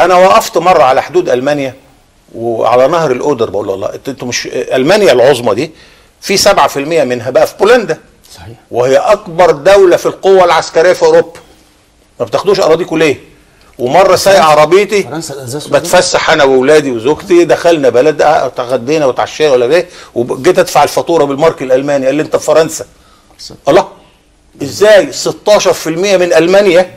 أنا وقفت مرة على حدود ألمانيا وعلى نهر الأودر بقول له والله أنتوا مش ألمانيا العظمى دي في 7% منها بقى في بولندا. صحيح. وهي أكبر دولة في القوة العسكرية في أوروبا. ما بتاخدوش اراضيكم ليه ومرة سايق عربيتي. بتفسح أنا وأولادي وزوجتي دخلنا بلد آه، تغدينا وتعشينا ولا إيه وجيت أدفع الفاتورة بالمارك الألماني. قال لي أنت في فرنسا. الله. إزاي؟ 16% من ألمانيا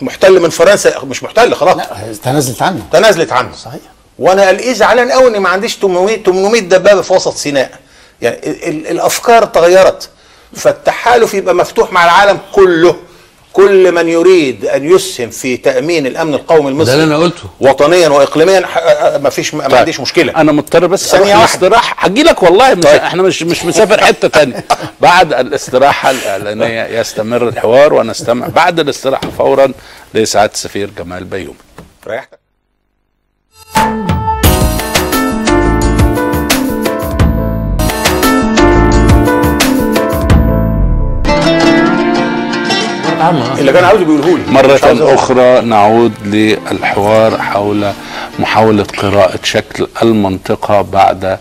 محتل من فرنسا. مش محتل خلاص. لا تنازلت عنه. تنازلت عنه. صحيح. وأنا قال زعلان قوي إني ما عنديش 800 800 دبابة في وسط سيناء. يعني ال ال الأفكار تغيرت. فالتحالف يبقى مفتوح مع العالم كله. كل من يريد أن يسهم في تأمين الأمن القومي المصري ده اللي أنا قلته. وطنيا واقليميا ما فيش ما عنديش مشكلة. أنا مضطر بس ثانية أروح واحدة. الاستراحة. هجي لك والله مش طيب. إحنا مش مش مسافر حتة تانية. بعد الاستراحة الاعلانيه يستمر الحوار ونستمع. بعد الاستراحة فورا لسعاده السفير جمال بيومي. ريحتك اللي كان عاوز بيقوله لي. مرة. أخرى نعود للحوار حول محاولة قراءة شكل المنطقة بعد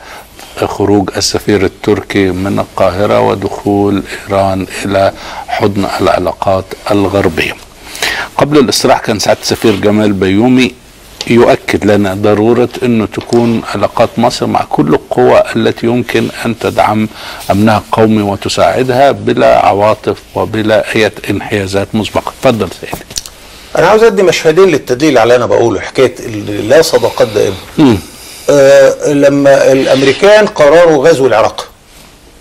خروج السفير التركي من القاهرة ودخول إيران إلى حضن العلاقات الغربية. قبل الاستراحة كان سعادة السفير جمال بيومي يؤكد لنا ضرورة أنه تكون علاقات مصر مع كل القوى التي يمكن أن تدعم أمنها القومي وتساعدها بلا عواطف وبلا أي انحيازات مسبقة. تفضل سيدي. أنا عاوز أدي مشهدين للتدليل على أنا بقوله حكاية ال- لا صداقات دائمه آه لما الأمريكان قرروا غزو العراق.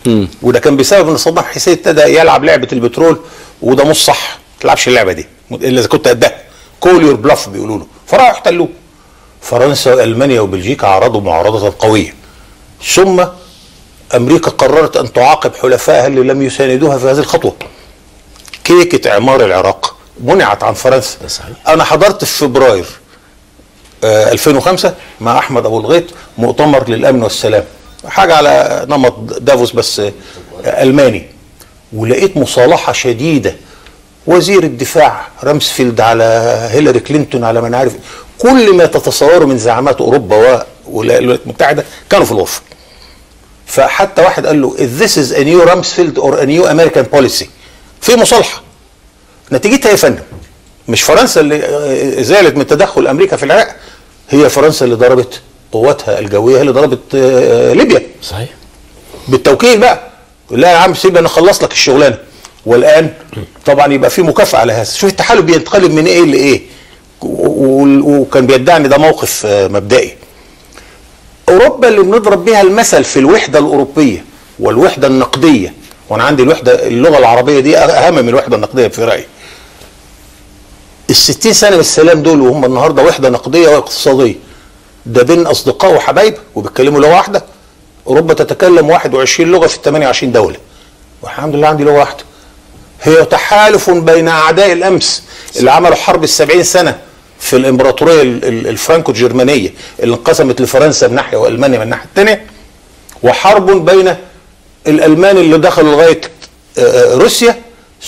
مم. وده كان بسبب إن صدام حسين ابتدى يلعب لعبة البترول وده مش صح. ما تلعبش اللعبة دي. إلا إذا كنت قدها. call your bluff بيقولوا له. فراحوا احتلوه. فرنسا وألمانيا وبلجيكا عرضوا معارضة قوية. ثم أمريكا قررت أن تعاقب حلفائها اللي لم يساندوها في هذه الخطوة. كيكة اعمار العراق منعت عن فرنسا. صحيح. أنا حضرت في فبراير آه، 2005 مع أحمد أبو الغيط مؤتمر للأمن والسلام. حاجة على نمط دافوس بس آه، ألماني. ولقيت مصالحة شديدة وزير الدفاع رامسفيلد على هيلاري كلينتون على ما أنا عارف كل ما تتصوروا من زعامات أوروبا والولايات المتحدة كانوا في الوفد فحتى واحد قال له if this is a new Rumsfeld or a new American policy. في مصالحة. نتيجتها يا فندم مش فرنسا اللي زعلت من تدخل أمريكا في العراق هي فرنسا اللي ضربت قواتها الجوية هي اللي ضربت آه، ليبيا. صحيح. بالتوكيل بقى. لا يا عم سيبنا نخلص لك الشغلانة. والآن طبعا يبقى في مكافأة على هذا. شوف التحالف بينتقلب من إيه لإيه؟ وكان بيدعي ان ده موقف آه، مبدئي. أوروبا اللي بنضرب بيها المثل في الوحدة الأوروبية والوحدة النقدية وأنا عندي الوحدة اللغة العربية دي أهم من الوحدة النقدية في رأيي. الستين سنة من السلام دول وهم النهارده وحدة نقدية واقتصادية. ده بين أصدقاء وحبايب وبيتكلموا لغة واحدة. أوروبا تتكلم 21 لغة في 28 دولة. والحمد لله عندي لغة واحدة. هي تحالف بين أعداء الأمس اللي عملوا حرب السبعين سنة في الإمبراطورية ال- ال- الفرانكو جرمانيه اللي انقسمت لفرنسا من ناحية وألمانيا من الناحيه الثانية وحرب بين الألمان اللي دخلوا لغاية آه، آه، روسيا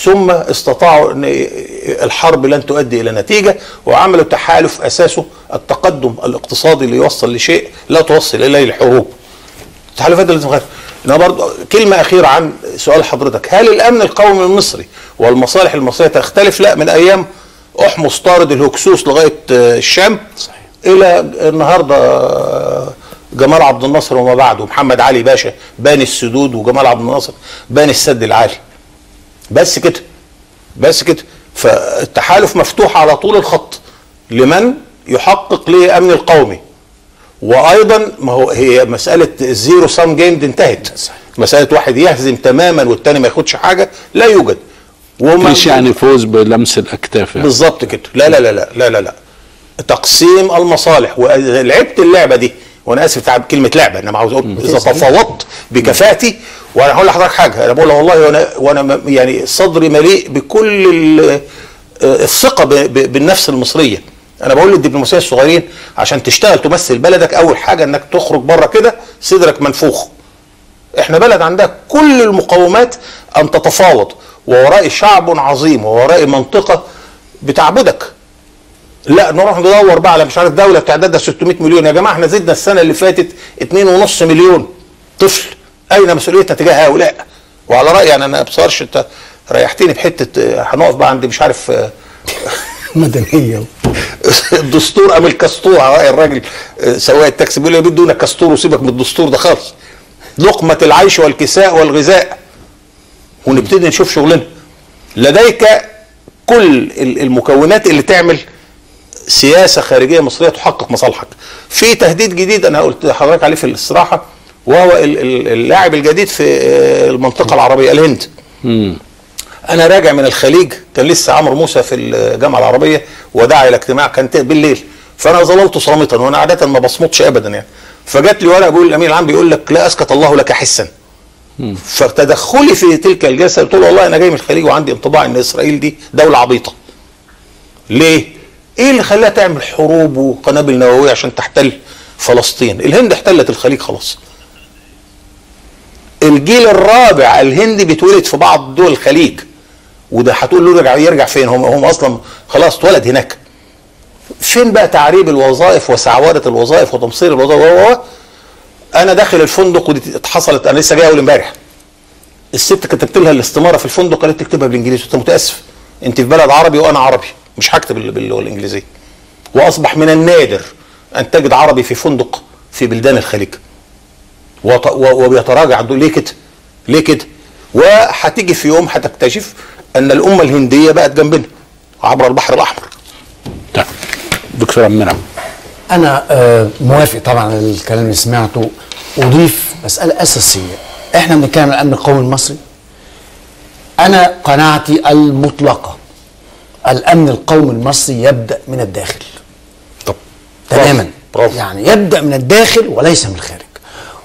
ثم استطاعوا إن الحرب لن تؤدي إلى نتيجة وعملوا تحالف أساسه التقدم الاقتصادي ليوصل لشيء لا توصل إليه الحروب. التحالفات اللي أنا برضه كلمة أخيرة عن سؤال حضرتك. هل الأمن القومي المصري والمصالح المصرية تختلف؟ لا من أيام احمس طارد الهكسوس لغاية آه، الشام صحيح. إلى النهارده آه، جمال عبد الناصر وما بعده محمد علي باشا باني السدود وجمال عبد الناصر باني السد العالي. بس كده بس كده. فالتحالف مفتوح على طول الخط. لمن يحقق الأمن القومي؟ وأيضا ما هو هي مسألة ال zero sum game دي انتهت. مسألة واحد يهزم تماما والتاني ما ياخدش حاجة لا يوجد. وما مش يعني فوز بلمس الأكتاف يعني. بالظبط كده. لا لا لا لا لا لا, لا. تقسيم المصالح. ولعبت اللعبة دي. وأنا آسف تعب كلمة لعبة. أنا عاوز أقول إذا تفاوضت بكفاءتي وأنا هقول لحضرتك حاجة. أنا بقول والله وأنا وأنا يعني صدري مليء بكل آه، الثقة بالنفس المصرية. أنا بقول للدبلوماسية الصغيرين عشان تشتغل تمثل بلدك أول حاجة إنك تخرج بره كده صدرك منفوخ. إحنا بلد عندها كل المقومات أن تتفاوض. ووراء شعب عظيم ووراء منطقة بتعبدك. لا نروح ندور بقى على مش عارف دولة تعدادها 600 مليون. يا جماعة إحنا زدنا السنة اللي فاتت 2.5 مليون طفل. أين مسؤوليتنا تجاه هؤلاء؟ وعلى رأيي يعني أنا بصارش أنت ريحتني بحتة هنقف بقى عند مش عارف مدنية. الدستور أم راي الراجل آه، سواق التاكسي بيقول لي بدون كستور وسيبك من الدستور ده خالص. لقمة العيش والكساء والغذاء. ونبتدي نشوف شغلنا. لديك كل ال- المكونات اللي تعمل سياسة خارجية مصرية تحقق مصالحك. في تهديد جديد أنا قلت لحضرتك عليه في الاستراحة وهو ال- ال- اللاعب الجديد في آه، المنطقة العربية الهند. أنا راجع من الخليج كان لسه عمرو موسى في الجامعة العربية ودعا إلى اجتماع كان بالليل فأنا ظللت صامتا وأنا عادة ما بصمتش ابدا يعني فجات لي ورقة بيقول الامين العام بيقول لك لا أسكت الله لك حسا فتدخلي في تلك الجلسة قلت له والله أنا جاي من الخليج وعندي انطباع إن إسرائيل دي دولة عبيطة ليه؟ إيه اللي خلاها تعمل حروب وقنابل نووية عشان تحتل فلسطين؟ الهند احتلت الخليج خلاص. الجيل الرابع الهندي بيتولد في بعض دول الخليج وده هتقول له يرجع يرجع فين؟ هم هم أصلا خلاص اتولد هناك. فين بقى تعريب الوظائف وسعوده الوظائف وتمصير الوظائف؟ أنا داخل الفندق ودي حصلت أنا لسه جاي أول امبارح. الست كتبت لها الاستمارة في الفندق قالت تكتبها بالإنجليزي. قلت متأسف. أنت في بلد عربي وأنا عربي مش هكتب بال- باللغة الإنجليزية. وأصبح من النادر أن تجد عربي في فندق في بلدان الخليج. وبيتراجع ليه كده؟ ليه كده؟ وهتيجي في يوم هتكتشف أن الأمة الهندية بقت جنبنا عبر البحر الأحمر. طيب. دكتور المنعم أنا آه، موافق طبعا على الكلام اللي سمعته. أضيف مسألة أساسية. إحنا بنتكلم عن الامن القومي المصري. أنا قناعتي المطلقة الأمن القومي المصري يبدأ من الداخل. طب تماما. برافو. يعني يبدأ من الداخل وليس من الخارج.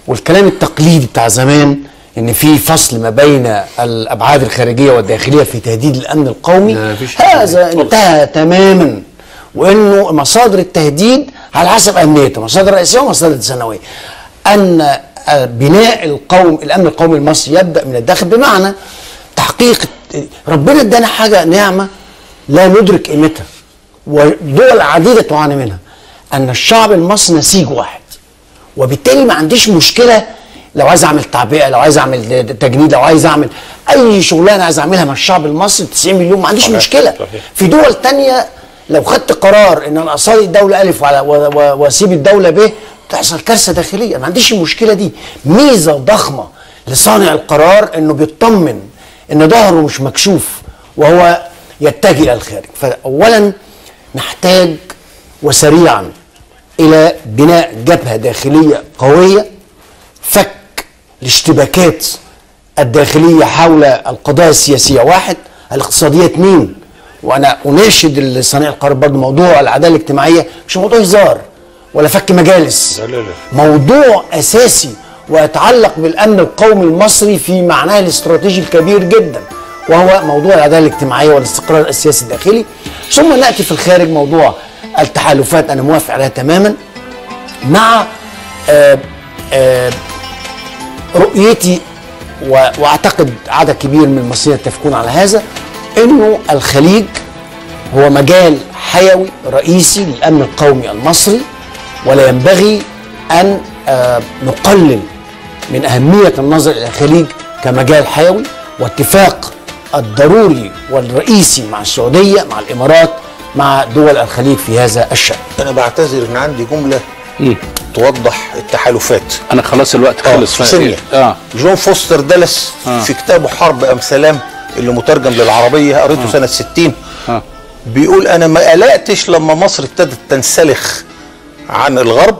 والكلام التقليدي بتاع زمان إن في فصل ما بين الأبعاد الخارجية والداخلية في تهديد الأمن القومي هذا انتهى تماما. وإنه مصادر التهديد على حسب أهميته مصادر رئيسية ومصادر ثانوية. أن بناء القوم الأمن القومي المصري يبدأ من الداخل بمعنى تحقيق ربنا ادانا حاجة نعمه لا ندرك قيمتها ودول عديدة تعاني منها أن الشعب المصري نسيج واحد. وبالتالي ما عنديش مشكلة لو عايز أعمل تعبئه لو عايز أعمل تجنيد لو عايز أعمل أي شغلانة عايز أعملها مع الشعب المصري 90 مليون ما عنديش مشكلة. صحيح. في دول تانية لو خدت قرار إن أنا أصلي الدولة ألف وأسيب الدولة ب تحصل كارثة داخلية. ما عنديش المشكلة دي. ميزة ضخمة لصانع القرار إنه بيطمن إن ظهره مش مكشوف وهو يتجه إلى الخارج. فاولا نحتاج وسريعا إلى بناء جبهة داخلية قوية الاشتباكات الداخلية حول القضايا السياسية. واحد الاقتصاديه اثنين وأنا أناشد صانع القرار برضه موضوع العدالة الاجتماعية مش موضوع هزار ولا فك مجالس. موضوع أساسي ويتعلق بالأمن القومي المصري في معناه الاستراتيجي الكبير جدا وهو موضوع العدالة الاجتماعية والاستقرار السياسي الداخلي. ثم نأتي في الخارج موضوع التحالفات أنا موافق عليها تماما مع آه، آه، رؤيتي وأعتقد عدد كبير من المصريين يتفقون على هذا إنه الخليج هو مجال حيوي رئيسي للأمن القومي المصري ولا ينبغي أن آه، نقلل من أهمية النظر إلى الخليج كمجال حيوي. واتفاق الضروري والرئيسي مع السعودية مع الإمارات مع دول الخليج في هذا الشأن. أنا بعتذر ان عندي جملة توضح التحالفات. أنا خلاص الوقت آه، خلص. في فا- ثانية. آه. جون فوستر دالاس آه. في كتابه حرب ام سلام اللي مترجم للعربية قريته سنة 60 آه. بيقول أنا ما قلقتش لما مصر ابتدت تنسلخ عن الغرب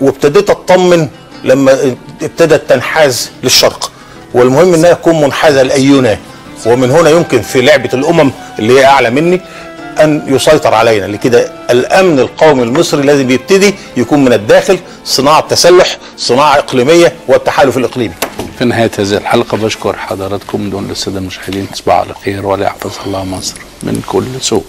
وابتديت أطمن لما ابتدت تنحاز للشرق. والمهم إنها تكون منحازة لأينا. ومن هنا يمكن في لعبة الأمم اللي هي أعلى مني أن يسيطر علينا. لكده الأمن القومي المصري لازم يبتدي يكون من الداخل صناعة تسلح صناعة إقليمية والتحالف الإقليمي. في نهاية هذه الحلقة بشكر حضراتكم دون للسادة المشاهدين تصبحوا على خير وليحفظ الله مصر من كل سوء.